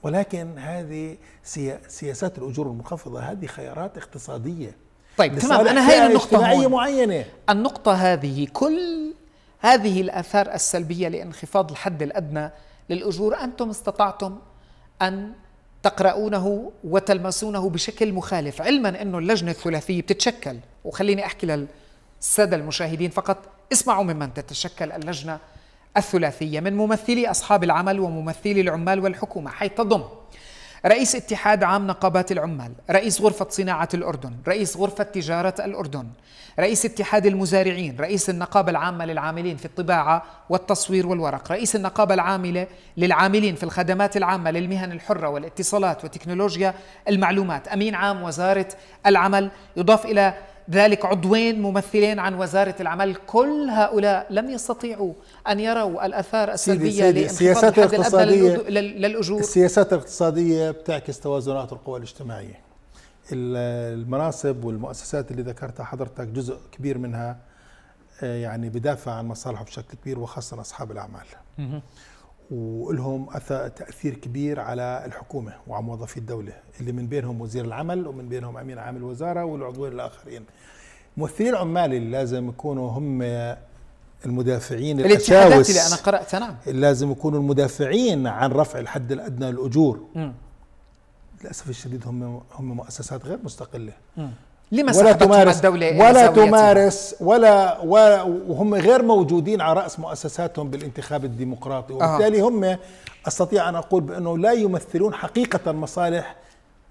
ولكن هذه سيا... سياسات الأجور المنخفضة هذه خيارات اقتصادية. طيب تمام. أنا هاي النقطة هون. معينة. النقطة هذه كل هذه الآثار السلبية لانخفاض الحد الأدنى للأجور أنتم استطعتم أن تقرؤونه وتلمسونه بشكل مخالف علما أنه اللجنة الثلاثية بتتشكل. وخليني أحكي للسادة المشاهدين فقط اسمعوا ممن تتشكل اللجنة الثلاثية من ممثلي أصحاب العمل وممثلي العمال والحكومة حيث تضم رئيس اتحاد عام نقابات العمال رئيس غرفة صناعة الأردن رئيس غرفة تجارة الأردن رئيس اتحاد المزارعين رئيس النقابة العامة للعاملين في الطباعة والتصوير والورق رئيس النقابة العاملة للعاملين في الخدمات العامة للمهن الحرة والاتصالات وتكنولوجيا المعلومات. أمين عام وزارة العمل. يضاف إلى ذلك عضوين ممثلين عن وزارة العمل. كل هؤلاء لم يستطيعوا أن يروا الآثار السلبية سيدي، لانخفاض السياسات الاقتصادية- للأج- لل- للأجور. السياسات الاقتصادية بتعكس توازنات القوى الاجتماعية. ال- المناصب والمؤسسات اللي ذكرتها حضرتك جزء كبير منها آه، يعني بدافع عن مصالحه بشكل كبير وخاصة أصحاب الأعمال. ولهم أث- تأثير كبير على الحكومة وعلى موظفي الدولة اللي من بينهم وزير العمل ومن بينهم أمين عام الوزارة والعضوين الآخرين. ممثلي العمال اللي لازم يكونوا هم المدافعين الاتحادات الأساوس اللي أنا قرأتها نعم. لازم يكونوا المدافعين عن رفع الحد الأدنى للأجور. للأسف الشديد هم هم مؤسسات غير مستقلة. لما ولا تمارس الدولة ولا؟ تمارس ولا, ولا وهم غير موجودين على رأس مؤسساتهم بالانتخاب الديمقراطي. وبالتالي هم أستطيع أن أقول بأنه لا يمثلون حقيقة مصالح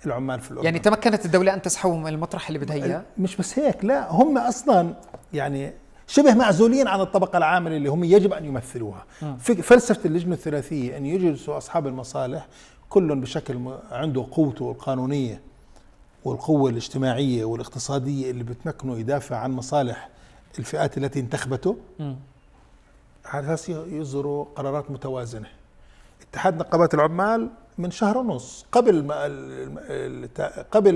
العمال في الأردن. يعني تمكنت الدولة أن تسحبهم من المطرح اللي بدها إياه؟ مش بس هيك لا هم أصلا يعني شبه معزولين عن الطبقة العاملة اللي هم يجب أن يمثلوها. في فلسفة اللجنة الثلاثية أن يجلسوا أصحاب المصالح كل بشكل عنده قوته القانونية والقوة الاجتماعية والاقتصادية اللي بتمكنه يدافع عن مصالح الفئات التي انتخبته. على أساس يصدروا قرارات متوازنة. اتحاد نقابات العمال من شهر ونص قبل ما قبل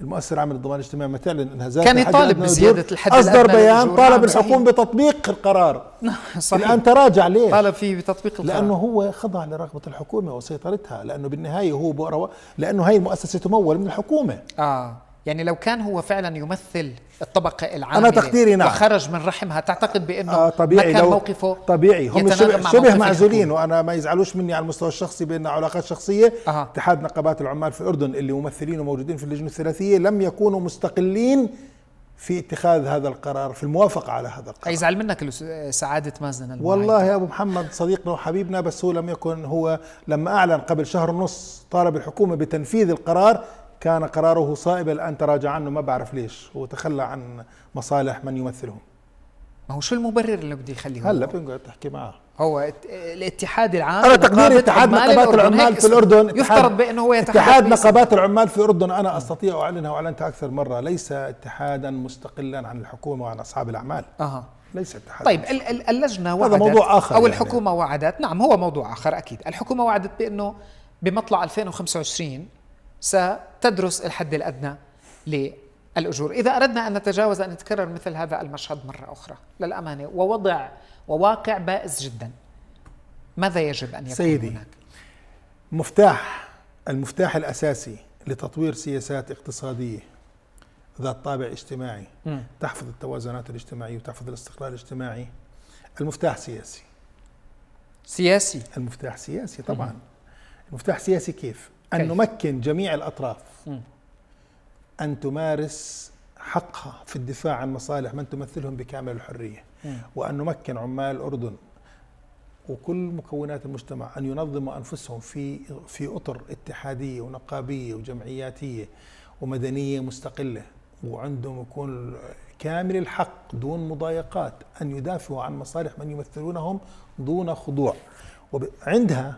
المؤسسة العامة للضمان الاجتماعي ما تعلن انها زادت كان يطالب للأجور، الحد أصدر بيان. طالب نعم، الحكومة بتطبيق القرار. صحيح. الان تراجع ليش؟ طالب فيه بتطبيق القرار. لأنه هو خضع لرغبة الحكومة وسيطرتها لأنه بالنهاية هو بقرا لأنه هاي المؤسسة تمول من الحكومة. آه. يعني لو كان هو فعلا يمثل الطبقة العاملة أنا تقديري نعم. وخرج من رحمها تعتقد بأنه آه طبيعي ما كان موقفه طبيعي هم شبه, مع شبه معزولين الحكومة. وأنا ما يزعلوش مني على المستوى الشخصي بأن علاقات شخصية أها. اتحاد نقابات العمال في الأردن اللي ممثلين وموجودين في اللجنة الثلاثية لم يكونوا مستقلين في اتخاذ هذا القرار في الموافقة على هذا القرار يزعل منك سعادة مازن المعايد. والله يا أبو محمد صديقنا وحبيبنا بس هو لم يكن هو لما أعلن قبل شهر ونص طالب الحكومة بتنفيذ القرار كان قراره صائب الان تراجع عنه ما بعرف ليش. هو تخلى عن مصالح من يمثلهم. ما هو شو المبرر اللي بده يخليه هلا بنقعد تحكي معه. هو ات- الاتحاد العام أنا تقديري اتحاد نقابات. العمال في الأردن. يفترض بأنه هو يتحدث اتحاد نقابات العمال في الأردن أنا أستطيع أعلنها وأعلنتها أكثر مرة. ليس اتحادا مستقلا عن الحكومة وعن أصحاب الأعمال. أها. ليس اتحاد طيب ال- ال- اللجنة وعدت موضوع آخر أو يعني. الحكومة وعدت. نعم هو موضوع آخر أكيد. الحكومة وعدت بأنه بمطلع 2025 ستدرس الحد الأدنى للأجور. إذا أردنا أن نتجاوز أن يتكرر مثل هذا المشهد مرة أخرى للأمانة ووضع وواقع بائس جدا ماذا يجب أن يكون سيدي هناك؟ مفتاح المفتاح الأساسي لتطوير سياسات اقتصادية ذات طابع اجتماعي مم. تحفظ التوازنات الاجتماعية وتحفظ الاستقلال الاجتماعي. المفتاح سياسي. سياسي. المفتاح سياسي طبعا. المفتاح سياسي كيف؟ كيف؟ نمكن جميع الأطراف مم. أن تمارس حقها في الدفاع عن مصالح من تمثلهم بكامل الحرية مم. وأن نمكن عمال الأردن وكل مكونات المجتمع أن ينظموا أنفسهم في في أطر اتحادية ونقابية وجمعياتية ومدنية مستقلة وعندهم يكون كامل الحق دون مضايقات أن يدافعوا عن مصالح من يمثلونهم دون خضوع وعندها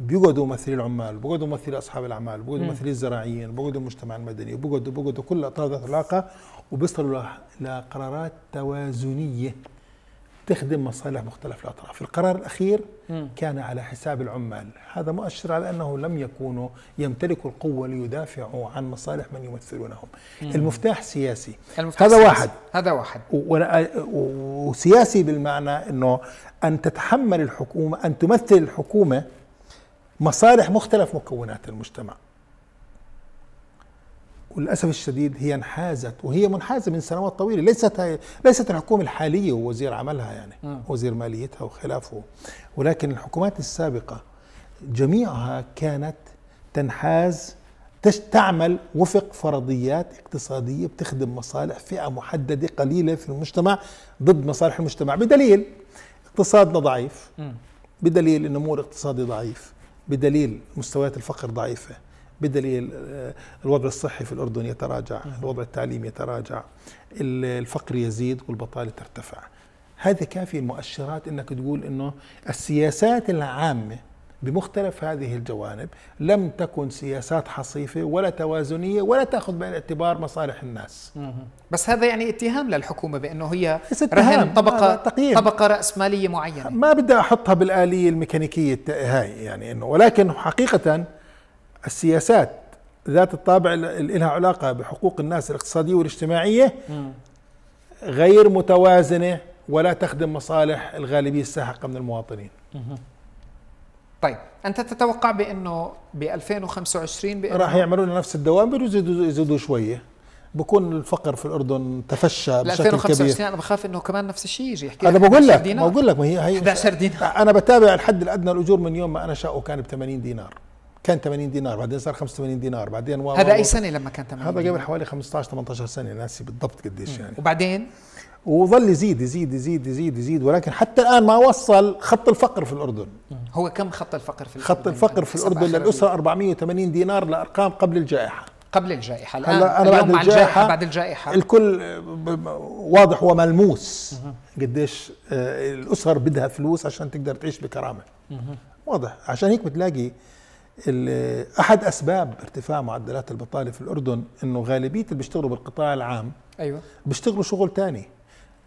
بيقعدوا ممثلي العمال بيقعدوا ممثلي أصحاب الأعمال بيقعدوا مم. ممثلي الزراعيين بيقعدوا المجتمع المدني وبيقعدوا بيقعدوا كل أطراف ذات العلاقة وبيصلوا لقرارات توازنية تخدم مصالح مختلف الأطراف القرار الأخير مم. كان على حساب العمال هذا مؤشر على أنه لم يكونوا يمتلكوا القوة ليدافعوا عن مصالح من يمثلونهم مم. المفتاح سياسي المفتاح هذا سياسي. واحد هذا واحد و- و- وسياسي بالمعنى إنه أن تتحمل الحكومة أن تمثل الحكومة مصالح مختلف مكونات المجتمع. وللأسف الشديد هي انحازت وهي منحازة من سنوات طويلة. ليست هي ليست الحكومة الحالية ووزير عملها يعني مم. وزير ماليتها وخلافه. ولكن الحكومات السابقة جميعها كانت تنحاز تعمل وفق فرضيات اقتصادية بتخدم مصالح فئة محددة قليلة في المجتمع ضد مصالح المجتمع. بدليل اقتصادنا ضعيف. بدليل النمو الاقتصادي ضعيف. بدليل مستويات الفقر ضعيفة بدليل آه، الوضع الصحي في الأردن يتراجع الوضع التعليمي يتراجع ال- الفقر يزيد والبطالة ترتفع. هذه كافية المؤشرات أنك تقول أنه السياسات العامة بمختلف هذه الجوانب لم تكن سياسات حصيفة ولا توازنية ولا تأخذ بعين الاعتبار مصالح الناس. بس هذا يعني اتهام للحكومة بأنه هي رهن طبقة تقييم. طبقة رأسمالية معينة. ما بدي أحطها بالآلية الميكانيكية هاي يعني إنه ولكن حقيقة السياسات ذات الطابع اللي لها علاقة بحقوق الناس الاقتصادية والاجتماعية. غير متوازنة ولا تخدم مصالح الغالبية الساحقة من المواطنين. طيب أنت تتوقع بأنه ب 2025 بأنه راح يعملوا لنا نفس الدوام بده يزيدوا شوية. بكون الفقر في الأردن تفشى بشكل 2025 كبير أنا بخاف أنه كمان نفس الشيء يجي يحكي لك بقول 11 لك دينار. بقول لك ما هي هي 11 دينار. أنا بتابع الحد الأدنى للأجور من يوم ما أنا شاء وكان ب 80 دينار. كان 80 دينار بعدين صار 85 دينار بعدين و- هذا أي سنة لما كان 80 هذا قبل؟ حوالي 15 18 سنة ناسي بالضبط قديش يعني. وبعدين؟ وظل يزيد يزيد يزيد يزيد يزيد ولكن حتى الآن ما وصل خط الفقر في الأردن. هو كم خط الفقر في خط الفقر في الأردن للأسرة 480 دينار لأرقام قبل الجائحة. قبل الجائحة. الآن هلا أنا بعد مع الجائحة بعد الجائحة. الكل واضح وملموس قديش آه، الأسر بدها فلوس عشان تقدر تعيش بكرامة. واضح. عشان هيك بتلاقي أحد أسباب ارتفاع معدلات البطالة في الأردن إنه غالبية اللي بيشتغلوا بالقطاع العام أيوه. بيشتغلوا شغل تاني.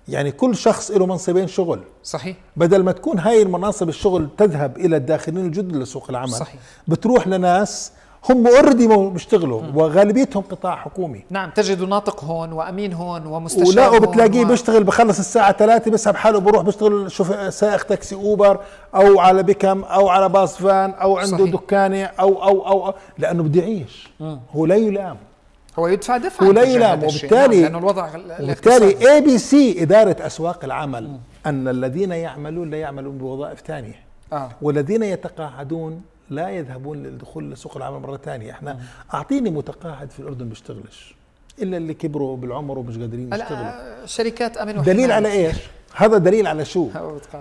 يعني كل شخص له منصبين شغل. صحيح. بدل ما تكون هاي المناصب الشغل تذهب إلى الداخلين الجدد لسوق العمل صحيح. بتروح لناس هم already بيشتغلوا وغالبيتهم قطاع حكومي. نعم تجد ناطق هون وأمين هون ومستشار ولا هون وبتلاقيه و- بيشتغل بخلص الساعة 3 بيسحب حاله بروح بيشتغل شوف سائق تاكسي أوبر أو على بكب أو على باص فان أو عنده صحيح. دكانة أو أو أو, أو لأنه بده يعيش. هو لا يلام. هو يدفع هذا الشيء. وبالتالي نعم لأنه الوضع. وبالتالي ABC إدارة أسواق العمل أن الذين يعملون لا يعملون بوظائف ثانية آه والذين يتقاعدون لا يذهبون للدخول لسوق العمل مرة ثانية إحنا أعطيني متقاعد في الأردن بيشتغلش إلا اللي كبروا بالعمر ومش قادرين يشتغلوا شركات أمن دليل وحماية. على إيش هذا دليل على شو.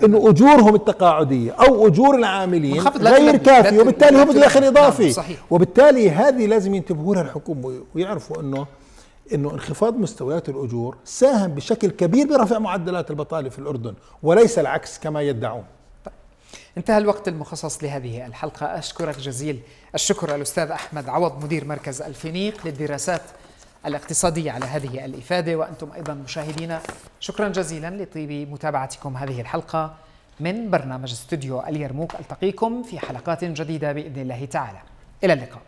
إنه أجورهم التقاعدية أو أجور العاملين غير كافية وبالتالي هم بدهم دخل تلبي. إضافي نعم، صحيح. وبالتالي هذه لازم ينتبهوا لها الحكومة ويعرفوا إنه إنه انخفاض مستويات الأجور ساهم بشكل كبير برفع معدلات البطالة في الأردن وليس العكس كما يدعون انتهى الوقت المخصص لهذه الحلقة أشكرك جزيل الشكر الأستاذ أحمد عوض مدير مركز الفينيق للدراسات الاقتصادية على هذه الإفادة وأنتم أيضا مشاهدينا شكرا جزيلا لطيب متابعتكم هذه الحلقة من برنامج استوديو اليرموك. ألتقيكم في حلقات جديدة بإذن الله تعالى. إلى اللقاء.